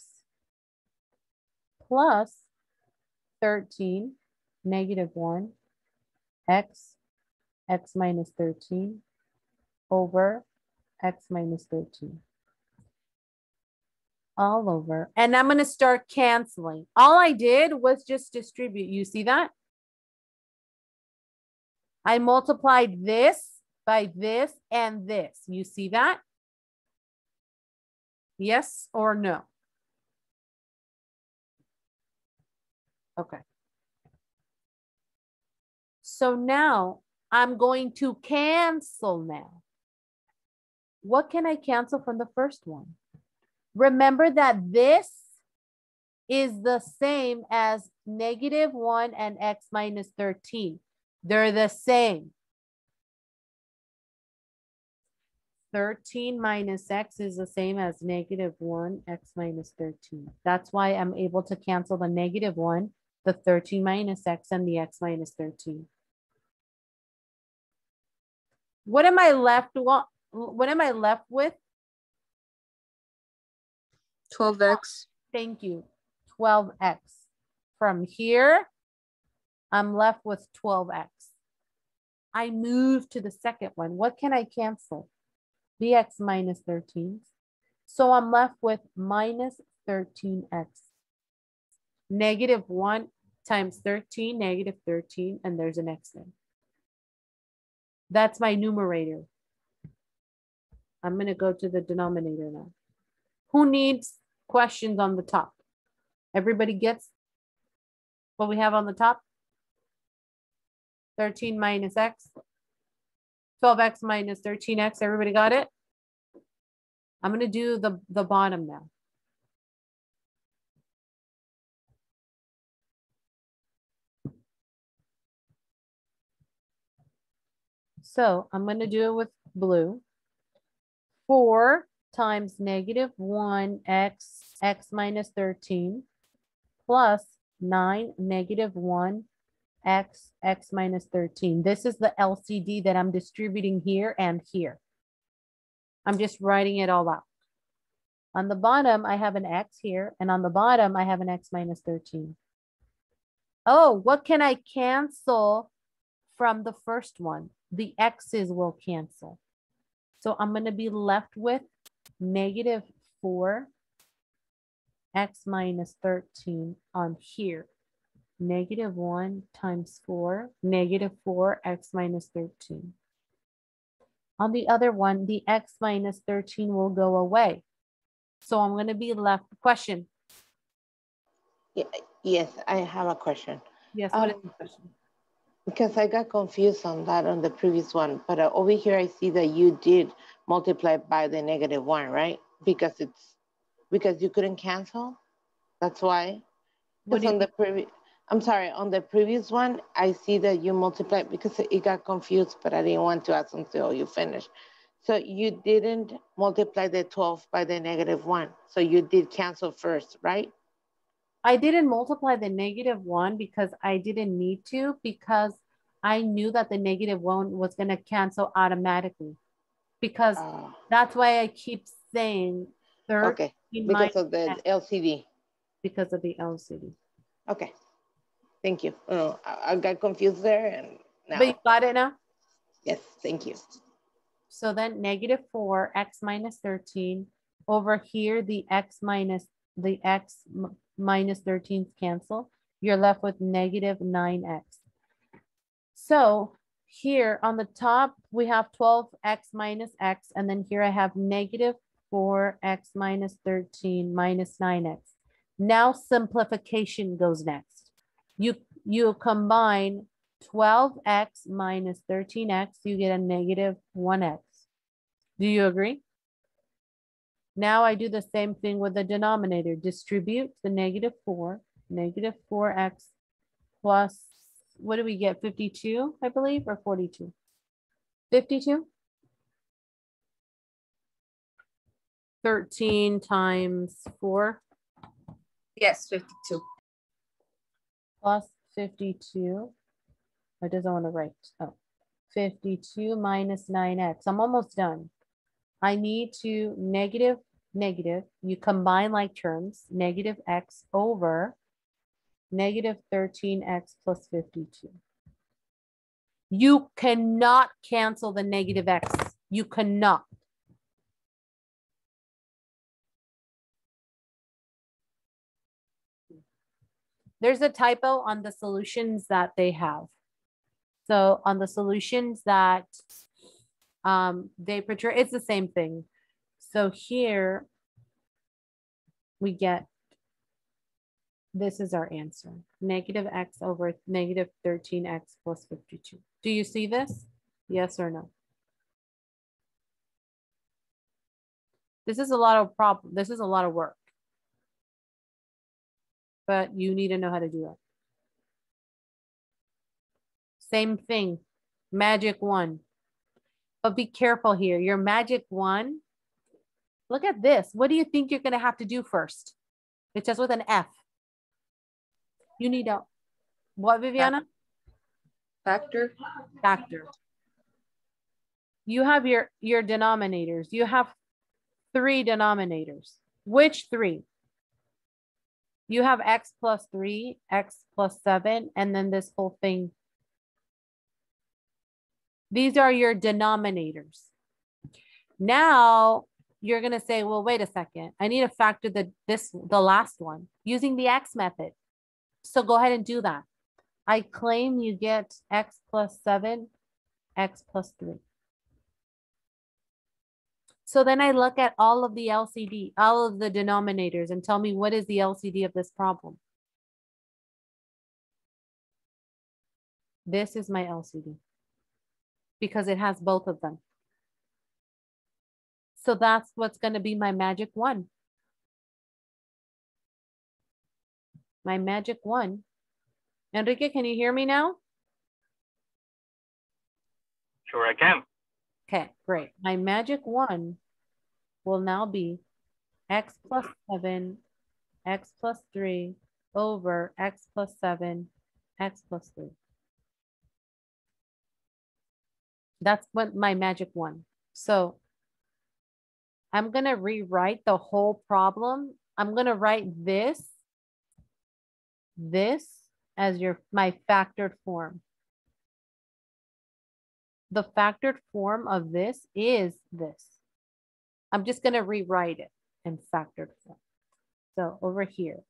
plus 13 negative 1 x x minus 13 over x minus 13 all over. And i'm going to start canceling. All i did was just distribute. You see that? I multiplied this by this and this. You see that? Yes or no? Okay. So now I'm going to cancel now. What can I cancel from the first one? Remember that this is the same as negative 1 and x minus 13. They're the same. 13 minus x is the same as negative 1 x minus 13. That's why I'm able to cancel the negative 1, the 13 minus x, and the x minus 13. What am I left wa- what am I left with? 12x. Thank you. 12x. From here, I'm left with 12x. I move to the second one. What can I cancel? bx minus 13. So I'm left with minus 13x. Negative 1 times 13, negative 13, and there's an x there. That's my numerator. I'm going to go to the denominator now. Who needs questions on the top? Everybody gets what we have on the top? 13 minus x. 12x minus 13x. Everybody got it? I'm going to do the, the bottom now. So I'm going to do it with blue. 4 times negative 1x, x minus 13, plus 9, negative 1, x, x minus 13. This is the LCD that I'm distributing here and here. I'm just writing it all out. On the bottom, I have an x here, and on the bottom, I have an x minus 13. Oh, what can I cancel from the first one? The x's will cancel. So I'm going to be left with negative 4 x minus 13 on here. Negative 1 times 4, negative 4 x minus 13. On the other one, the x minus 13 will go away. So I'm going to be left, question. Ye- Yes, I have a question. Yes, what is Um, the question? Because I got confused on that on the previous one, but uh, over here I see that you did multiply by the negative one, right? Because it's, because you couldn't cancel? That's why? Because on the previous, I'm sorry, on the previous one, I see that you multiplied because it got confused, but I didn't want to ask until you finished. So you didn't multiply the 12 by the negative one. So you did cancel first, right? I didn't multiply the negative one because I didn't need to because I knew that the negative one was going to cancel automatically. because Oh, that's why I keep saying Okay, because of the LCD. because of the LCD. Okay, thank you. Oh, I, I got confused there and now, But you got it now? yes, thank you. So then negative four, x minus thirteen, over here, the x minus, the x minus 13s cancel. You're left with negative nine x. So here on the top, we have twelve x minus x, and then here I have negative four x minus thirteen minus nine x. Now simplification goes next. You, you combine twelve x minus thirteen x, you get a negative one x. Do you agree? Now I do the same thing with the denominator. Distribute the negative four, negative four x plus, what do we get? Fifty-two, I believe, or forty-two? Fifty-two? Thirteen times four Yes, fifty-two. plus fifty-two. It doesn't want to write. Oh, 52 minus nine X. I'm almost done. I need to negative, negative, you combine like terms, negative X over negative thirteen X plus fifty-two. You cannot cancel the negative X. You cannot. There's a typo on the solutions that they have. So on the solutions that um, they portray, it's the same thing. So here we get, this is our answer, negative x over negative 13x plus 52. Do you see this? Yes or no? This is a lot of problem. This is a lot of work. But you need to know how to do it. Same thing, magic one. But be careful here. Your magic one, look at this. What do you think you're going to have to do first? It says with an F. You need a, what, Viviana? Factor. Factor. You have your, your denominators. You have three denominators. Which three? You have x plus three, x plus seven, and then this whole thing these are your denominators. Now you're going to say, well, wait a second. I need to factor the this the last one using the x method. So go ahead and do that. I claim you get x plus 7, x plus 3. So then I look at all of the LCD, all of the denominators and tell me what is the LCD of this problem. This is my LCD because it has both of them. So that's what's going to be my magic one. My magic one. Enrique, can you hear me now? Sure I can. Okay, great. My magic one will now be x plus 7, x plus 3 over x plus 7, x plus 3. That's what my magic one. So I'm going to rewrite the whole problem. I'm going to write this, this as your my factored form. The factored form of this is this. I'm just going to rewrite it in factored form. So over here,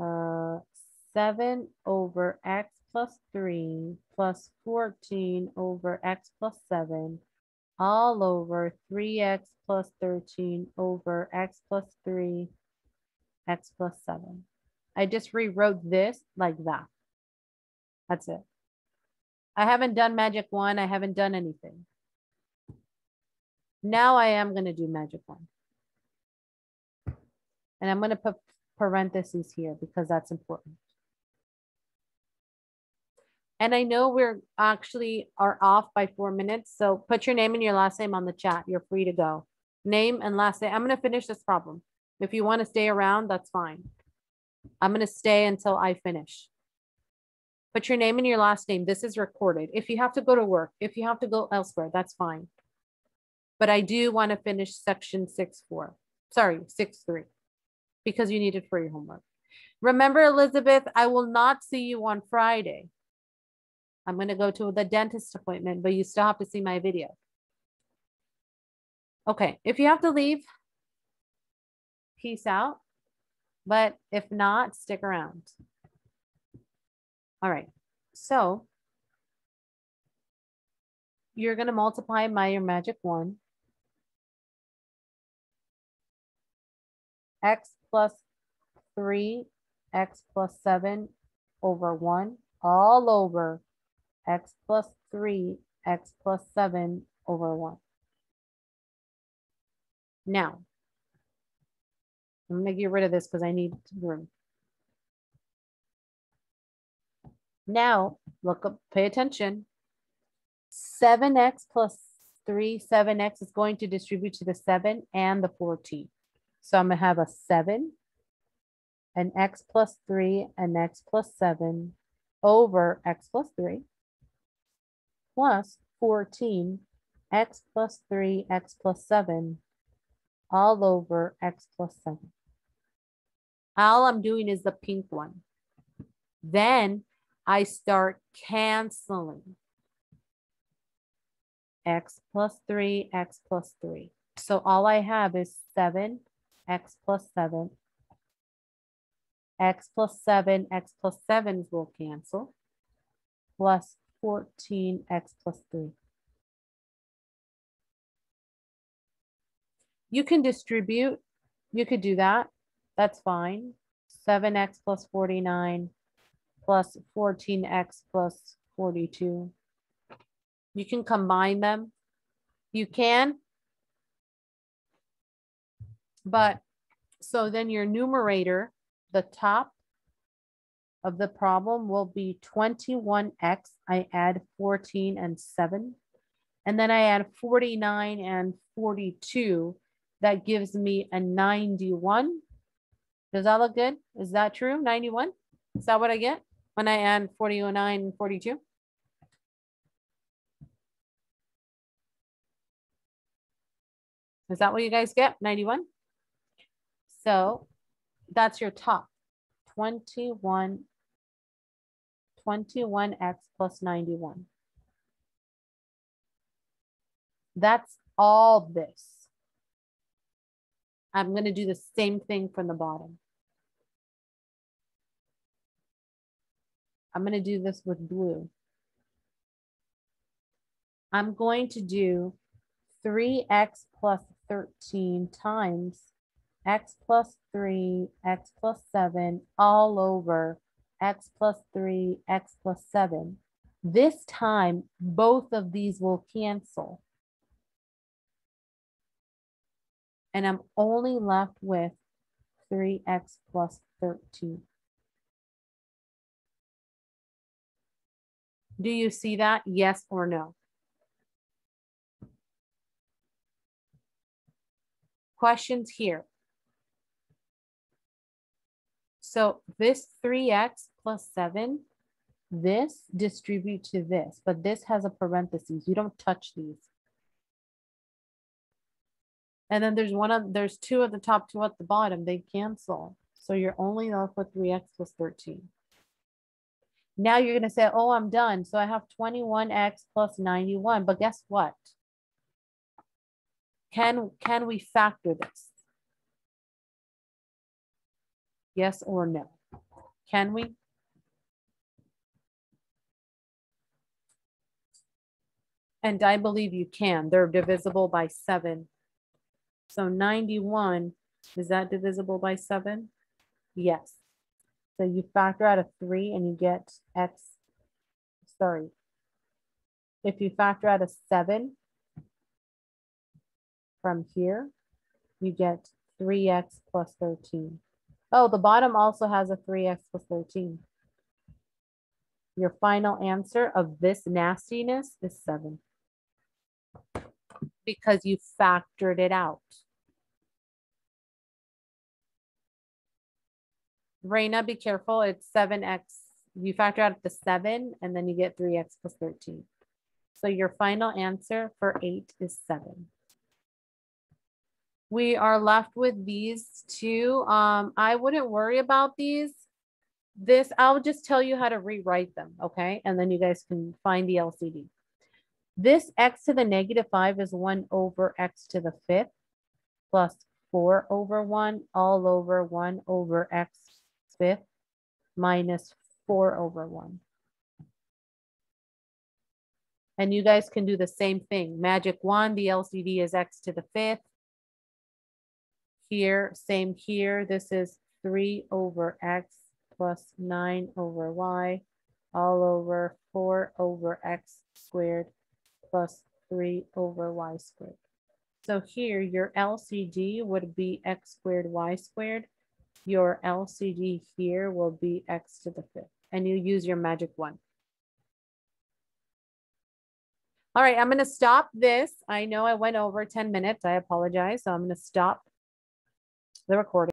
uh, 7 over x plus 3 plus 14 over x plus 7 all over 3x plus 13 over x plus 3 x plus 7. I just rewrote this like that. That's it. I haven't done magic one. I haven't done anything. Now I am going to do magic one. And I'm going to put parentheses here because that's important. And I know we're actually are off by four minutes. So put your name and your last name on the chat. You're free to go. Name and last name. I'm going to finish this problem. If you want to stay around, that's fine. I'm going to stay until I finish. Put your name and your last name. This is recorded. If you have to go to work, if you have to go elsewhere, that's fine. But I do want to finish section six, four, sorry, six, three, because you need it for your homework. Remember, Elizabeth, I will not see you on Friday. I'm going to go to the dentist appointment, but you still have to see my video. Okay, if you have to leave, peace out. But if not, stick around. All right, so you're going to multiply by your magic one. X plus 3, X plus 7 over 1, all over X plus 3, X plus 7 over 1. Now, I'm going to get rid of this because I need room. Now, look up, pay attention. 7x plus 3, 7x is going to distribute to the 7 and the 14. So I'm going to have a 7, an x plus 3, an x plus 7 over x plus 3 plus 14, x plus 3, x plus 7 all over x plus 7. All I'm doing is the pink one. Then I start canceling x plus 3, x plus 3. So all I have is 7, x plus 7. x plus 7, x plus 7 will cancel. Plus 14, x plus 3. You can distribute. You could do that. That's fine. 7x plus 49 plus 14x plus 42. You can combine them. You can. But so then your numerator, the top of the problem will be 21x. I add 14 and 7. And then I add 49 and 42 that gives me a 91. Does that look good? Is that true? 91? Is that what I get when I add 49 and 42? Is that what you guys get? 91? So that's your top. 21, 21x plus 91. That's all this. I'm going to do the same thing from the bottom. I'm going to do this with blue. I'm going to do 3x plus 13 times x plus 3, x plus 7 all over x plus 3, x plus 7. This time, both of these will cancel. and I'm only left with 3x plus 13. Do you see that? Yes or no? Questions here. So this 3x plus 7, this distribute to this, but this has a parenthesis. You don't touch these. And then there's one of there's two at the top, two at the bottom. They cancel. So you're only left with 3x plus 13. Now you're going to say, oh, I'm done. So I have 21x plus 91. But guess what? Can, can we factor this? Yes or no? Can we? And I believe you can. They're divisible by 7 so 91, is that divisible by 7? Yes. So you factor out a 3 and you get x, sorry. If you factor out a 7 from here, you get 3x plus 13. Oh, the bottom also has a 3x plus 13. Your final answer of this nastiness is 7 because you factored it out. Reina, be careful. It's 7x. You factor out the 7 and then you get 3x plus 13. So your final answer for 8 is 7. We are left with these two. Um, I wouldn't worry about these. This, I'll just tell you how to rewrite them, okay? And then you guys can find the LCD. This x to the negative five is one over x to the fifth plus four over one all over one over x fifth minus four over one. And you guys can do the same thing. Magic one, the LCD is x to the fifth. Here, same here. This is three over x plus nine over y all over four over x squared plus three over y squared. So here your LCD would be x squared y squared. Your LCD here will be x to the fifth and you use your magic one. All right, I'm gonna stop this. I know I went over 10 minutes. I apologize. So I'm gonna stop the recording.